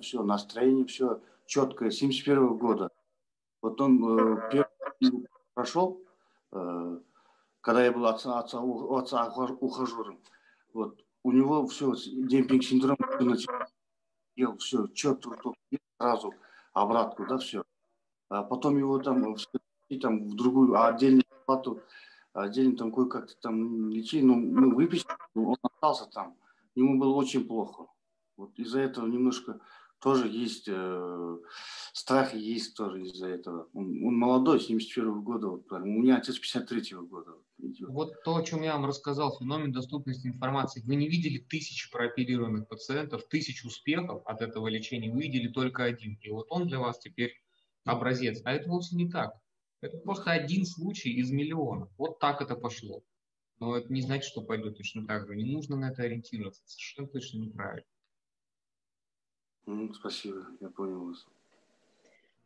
все настроение, все четкое, 71 года. Вот он э, первый прошел, э, когда я был отца, отца, отца ухажером. Вот, у него все, демпинг синдром, ел все, четко, сразу обратку, да, все. А потом его там, там в другую, отдельную палату отдельно там кое-как там лечили, но ну, выписали, он остался там. Ему было очень плохо. Вот из-за этого немножко тоже есть э, страхи, есть тоже из-за этого. Он, он молодой, 71 года, вот, у меня отец 53 года. Идет. Вот то, о чем я вам рассказал, феномен доступности информации. Вы не видели тысячи прооперированных пациентов, тысяч успехов от этого лечения, вы видели только один. И вот он для вас теперь образец. А это вовсе не так. Это просто один случай из миллионов. Вот так это пошло. Но это не значит, что пойдет точно так же. Не нужно на это ориентироваться. Совершенно точно неправильно. Спасибо, я понял вас.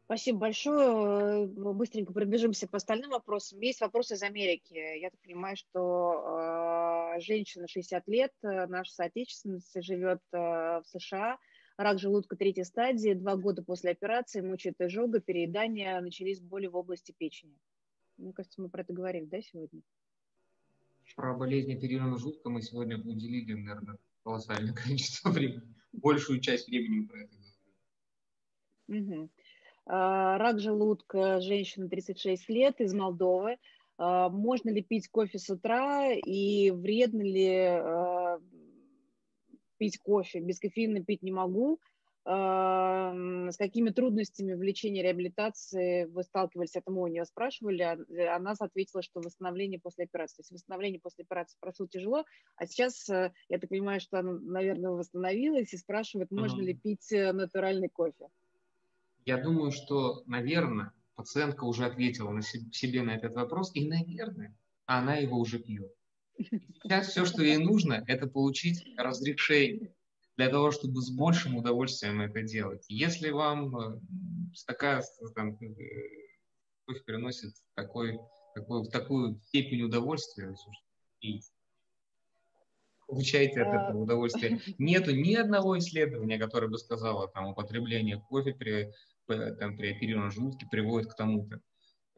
Спасибо большое. Мы быстренько пробежимся по остальным вопросам. Есть вопросы из Америки. Я так понимаю, что э, женщина 60 лет, э, наша соотечественница, живет э, в США рак желудка третьей стадии, два года после операции, мучает изжога, переедание, начались боли в области печени. Мне кажется, мы про это говорили, да, сегодня? Про болезнь оперированного желудка мы сегодня уделили, наверное, колоссальное количество времени. Большую часть времени мы про это говорили. Угу. Рак желудка женщина 36 лет из Молдовы. А, можно ли пить кофе с утра и вредно ли а, пить кофе, без кофеина пить не могу. С какими трудностями в лечении реабилитации вы сталкивались? Это мы у нее спрашивали. А, она ответила, что восстановление после операции. То есть восстановление после операции прошло тяжело, а сейчас, э, я так понимаю, что она, наверное, восстановилась и спрашивает, можно mm-hmm. ли пить э, натуральный кофе. Я думаю, что, наверное, пациентка уже ответила на себе на этот вопрос, и, наверное, она его уже пьет. Сейчас все, что ей нужно, это получить разрешение для того, чтобы с большим удовольствием это делать. Если вам э, такая там, э, кофе приносит такой, такой, такую степень удовольствия, и получаете от этого удовольствие. Нету ни одного исследования, которое бы сказало, там, употребление кофе при, там, при оперированном желудке приводит к тому-то.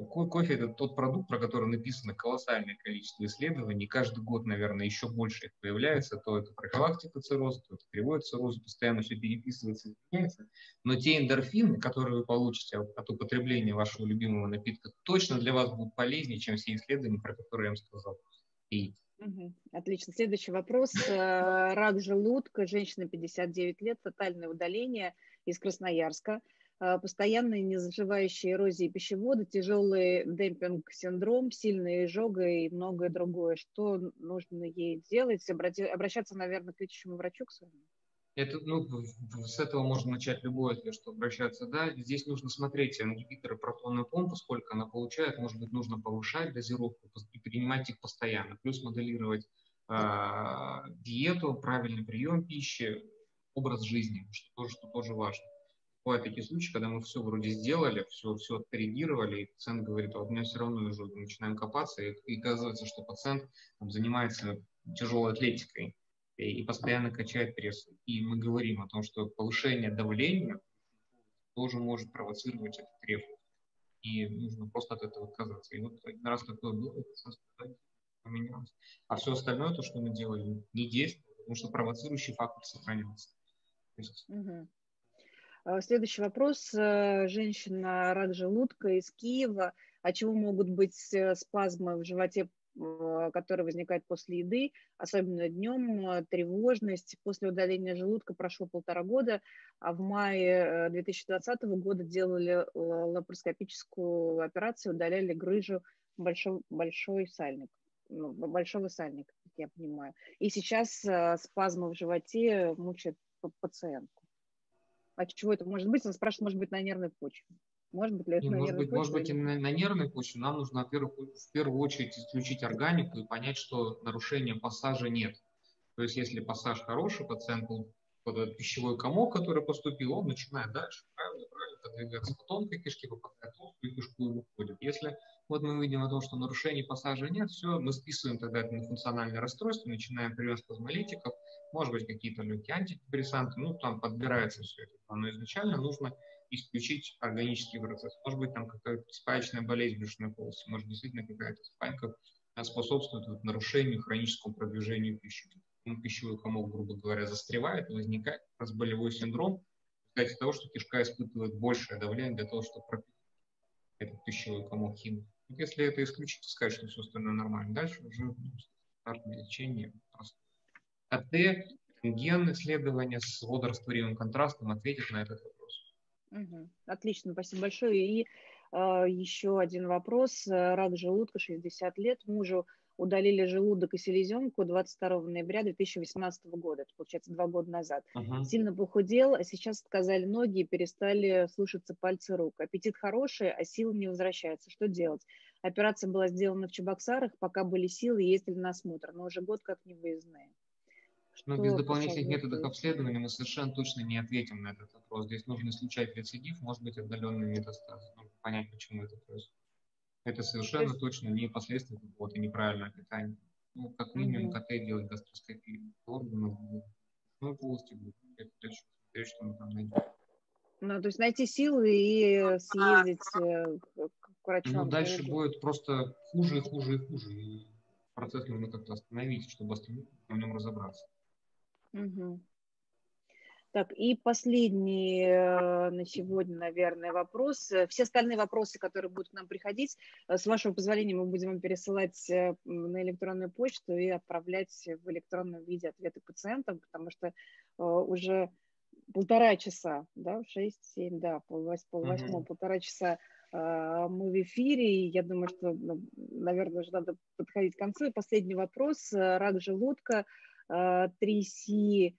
Кофе – это тот продукт, про который написано колоссальное количество исследований. Каждый год, наверное, еще больше их появляется. То это профилактика цирроза, то это приводит циррозу, постоянно все переписывается, изменяется. Но те эндорфины, которые вы получите от употребления вашего любимого напитка, точно для вас будут полезнее, чем все исследования, про которые я вам сказал. И. Отлично. Следующий вопрос. Э, рак желудка, женщина 59 лет, тотальное удаление из Красноярска. А, постоянная незаживающая эрозия пищевода, тяжелый демпинг-синдром, сильная изжога и многое другое. Что нужно ей делать? Обращаться, наверное, к лечащему врачу к своему? Это, ну, с этого можно начать любое, если что, обращаться, да. Здесь нужно смотреть ингибиторы протонной помпы, сколько она получает. Может быть, нужно повышать дозировку и принимать их постоянно. Плюс моделировать э, диету, правильный прием пищи, образ жизни, что тоже, что тоже важно бывают такие случаи, когда мы все вроде сделали, все, все откоррегировали, и пациент говорит, а у меня все равно изжога. Начинаем копаться, и, и оказывается, что пациент там, занимается тяжелой атлетикой и, и постоянно качает пресс. И мы говорим о том, что повышение давления тоже может провоцировать этот рефлюкс. И нужно просто от этого отказаться. И вот один раз такое было, поменялось. А все остальное, то, что мы делали, не действует, потому что провоцирующий фактор сохранялся. То есть... угу. Следующий вопрос. Женщина рак желудка из Киева. А чего могут быть спазмы в животе Э, который возникает после еды, особенно днем, э, тревожность. После удаления желудка прошло полтора года, а в мае 2020 э, года делали лапароскопическую операцию, удаляли грыжу большой, большой сальник, ну, большого сальника, как я понимаю. И сейчас спазмы в животе мучают пациентку. А чего это может быть? Он спрашивает, может быть, на нервной почве. Может быть, ли это на может быть, почве? Может быть, и на, на нервной почве. Нам нужно, во-первых, в первую очередь исключить органику и понять, что нарушения пассажа нет. То есть, если пассаж хороший, пациент был под этот пищевой комок, который поступил, он начинает дальше правильно, правильно продвигаться по тонкой кишке, попадает в толстую кишку и выходит. Если вот мы видим о том, что нарушений пассажа нет, все, мы списываем тогда это на функциональное расстройство, начинаем прием спазмолитиков, может быть, какие-то легкие антидепрессанты, ну, там подбирается все это. Но изначально нужно исключить органический процесс. Может быть, там какая-то спаечная болезнь брюшной полости, может, действительно какая-то спайка способствует вот, нарушению хроническому продвижению пищи. Ну, пищевой комок, грубо говоря, застревает, возникает разболевой синдром в результате того, что кишка испытывает большее давление для того, чтобы пропитать этот пищевой комок химии. Вот если это исключить сказать, что все остальное нормально, дальше уже ну, стандартное лечение. КТ, рентген, исследования с водорастворимым контрастом ответит на этот вопрос. Угу. Отлично, спасибо большое. И э, еще один вопрос. Рак желудка, 60 лет. Мужу удалили желудок и селезенку 22 ноября 2018 года. Это, получается, два года назад. Uh-huh. Сильно похудел, а сейчас отказали ноги и перестали слушаться пальцы рук. Аппетит хороший, а силы не возвращаются. Что делать? Операция была сделана в Чебоксарах, пока были силы, ездили на осмотр, но уже год как не выездные. Но без дополнительных методов обследования мы совершенно точно не ответим на этот вопрос. Здесь нужно исключать рецидив, может быть отдаленный метастаз. Нужно понять, почему это происходит. Это совершенно есть... точно не последствия какого-то неправильного питания. Ну, как минимум, угу. КТ делать гастроскопию органов, ну, полости, дальше смотреть, что мы там найдем. Ну, то есть найти силы и съездить а. к врачу. Ну, дальше будет просто хуже и хуже и хуже. И процесс нужно как-то остановить, чтобы в нем разобраться. Угу. Так, и последний э, на сегодня, наверное, вопрос. Все остальные вопросы, которые будут к нам приходить, э, с вашего позволения мы будем им пересылать э, на электронную почту и отправлять в электронном виде ответы пациентам, потому что уже полтора часа, да, шесть, семь, да, пол, пол восьмого, полтора часа мы в эфире, и я думаю, что, ну, наверное, уже надо подходить к концу. И последний вопрос. Рак желудка – 3C,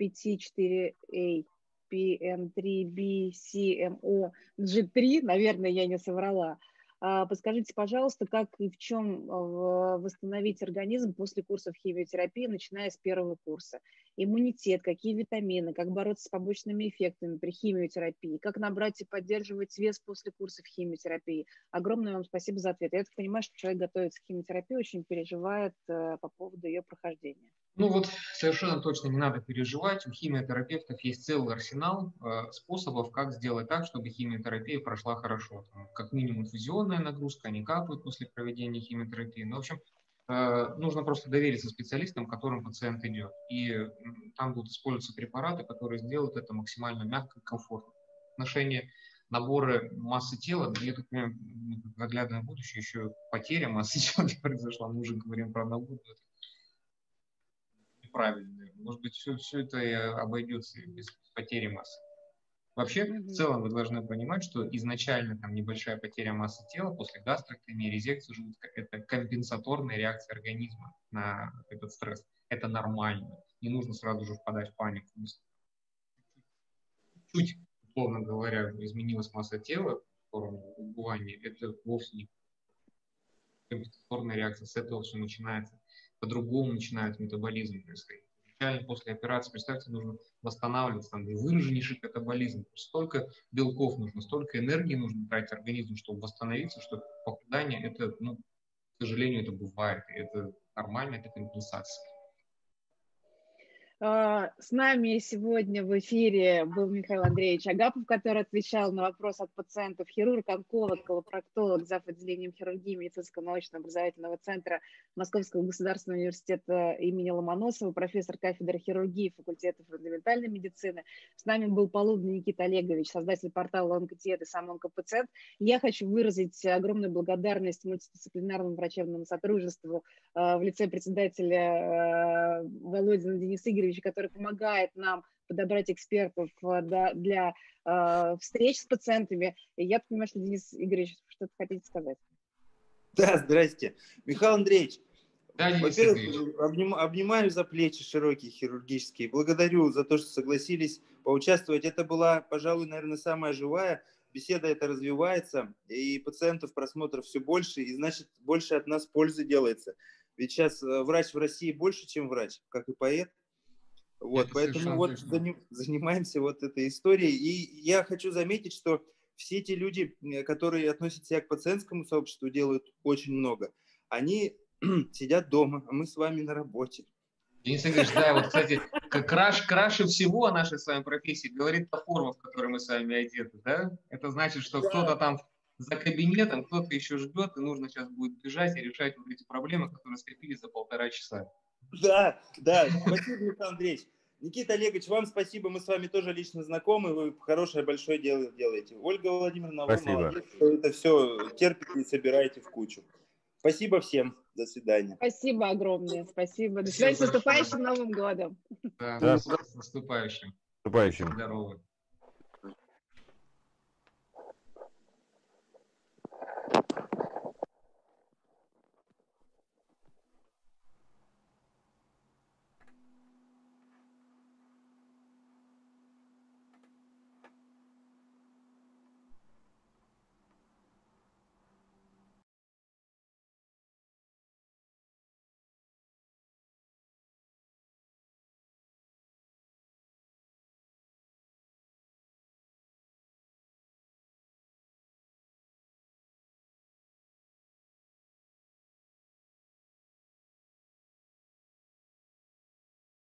PT4A, PN3B, CMO, G3, наверное, я не соврала. А, подскажите, пожалуйста, как и в чем а, восстановить организм после курсов химиотерапии, начиная с первого курса? Иммунитет, какие витамины, как бороться с побочными эффектами при химиотерапии, как набрать и поддерживать вес после курсов химиотерапии? Огромное вам спасибо за ответ. Я так понимаю, что человек готовится к химиотерапии, очень переживает э, по поводу ее прохождения. Ну вот совершенно точно не надо переживать. У химиотерапевтов есть целый арсенал э, способов, как сделать так, чтобы химиотерапия прошла хорошо. Там, как минимум фузионная нагрузка, они капают после проведения химиотерапии. Ну, в общем, нужно просто довериться специалистам, к которым пациент идет. И э, там будут использоваться препараты, которые сделают это максимально мягко и комфортно. В отношении набора массы тела, я понимаю, заглядывая в будущее, еще потеря массы тела произошла. Мы уже говорим про одну правильные. Может быть, все, все это обойдется без потери массы. Вообще, mm-hmm. в целом, вы должны понимать, что изначально там небольшая потеря массы тела после гастректомии, резекции желудка – это компенсаторная реакция организма на этот стресс. Это нормально. Не нужно сразу же впадать в панику. Чуть, условно говоря, изменилась масса тела в сторону убывания, это вовсе не компенсаторная реакция. С этого все начинается по-другому начинает метаболизм происходить. Изначально после операции, представьте, нужно восстанавливаться, там выраженнейший катаболизм. Столько белков нужно, столько энергии нужно тратить организм, чтобы восстановиться, что похудание, это, ну, к сожалению, это бывает, это нормально, это компенсация. А, с нами сегодня в эфире был Михаил Андреевич Агапов, который отвечал на вопрос от пациентов. Хирург, онколог, колопроктолог, зав. отделением хирургии медицинского научно-образовательного центра Московского государственного университета имени Ломоносова, профессор кафедры хирургии факультета фундаментальной медицины. С нами был Полудный Никита Олегович, создатель портала «Онкотиет» и сам онкопациент. Я хочу выразить огромную благодарность мультидисциплинарному врачебному сотрудничеству э, в лице председателя э, Володина Дениса Игоревича Юрьевич, который помогает нам подобрать экспертов э, для э, встреч с пациентами. И я понимаю, что Денис Игоревич что-то хотите сказать. Да, здрасте. Михаил Андреевич, да, во-первых, обним, обнимаю за плечи широкие хирургические. Благодарю за то, что согласились поучаствовать. Это была, пожалуй, наверное, самая живая беседа это развивается, и пациентов просмотров все больше, и значит больше от нас пользы делается. Ведь сейчас э, врач в России больше, чем врач, как и поэт. Вот, Это поэтому вот точно. занимаемся вот этой историей. И я хочу заметить, что все те люди, которые относятся себя к пациентскому сообществу, делают очень много. Они сидят дома, а мы с вами на работе. Денис Игоревич, да, вот, кстати, краш, краше всего о нашей с вами профессии говорит та форма, в которой мы с вами одеты, да? Это значит, что да. кто-то там за кабинетом, кто-то еще ждет, и нужно сейчас будет бежать и решать вот эти проблемы, которые скопились за полтора часа. Да, да, спасибо, Михаил Андреевич. Никита Олегович, вам спасибо, мы с вами тоже лично знакомы, вы хорошее большое дело делаете. Ольга Владимировна, вы спасибо. молодец, что это все терпите и собираете в кучу. Спасибо всем, до свидания. Спасибо огромное, спасибо. До свидания, с наступающим Новым годом. Да, да. с наступающим. Наступающим. Здорово.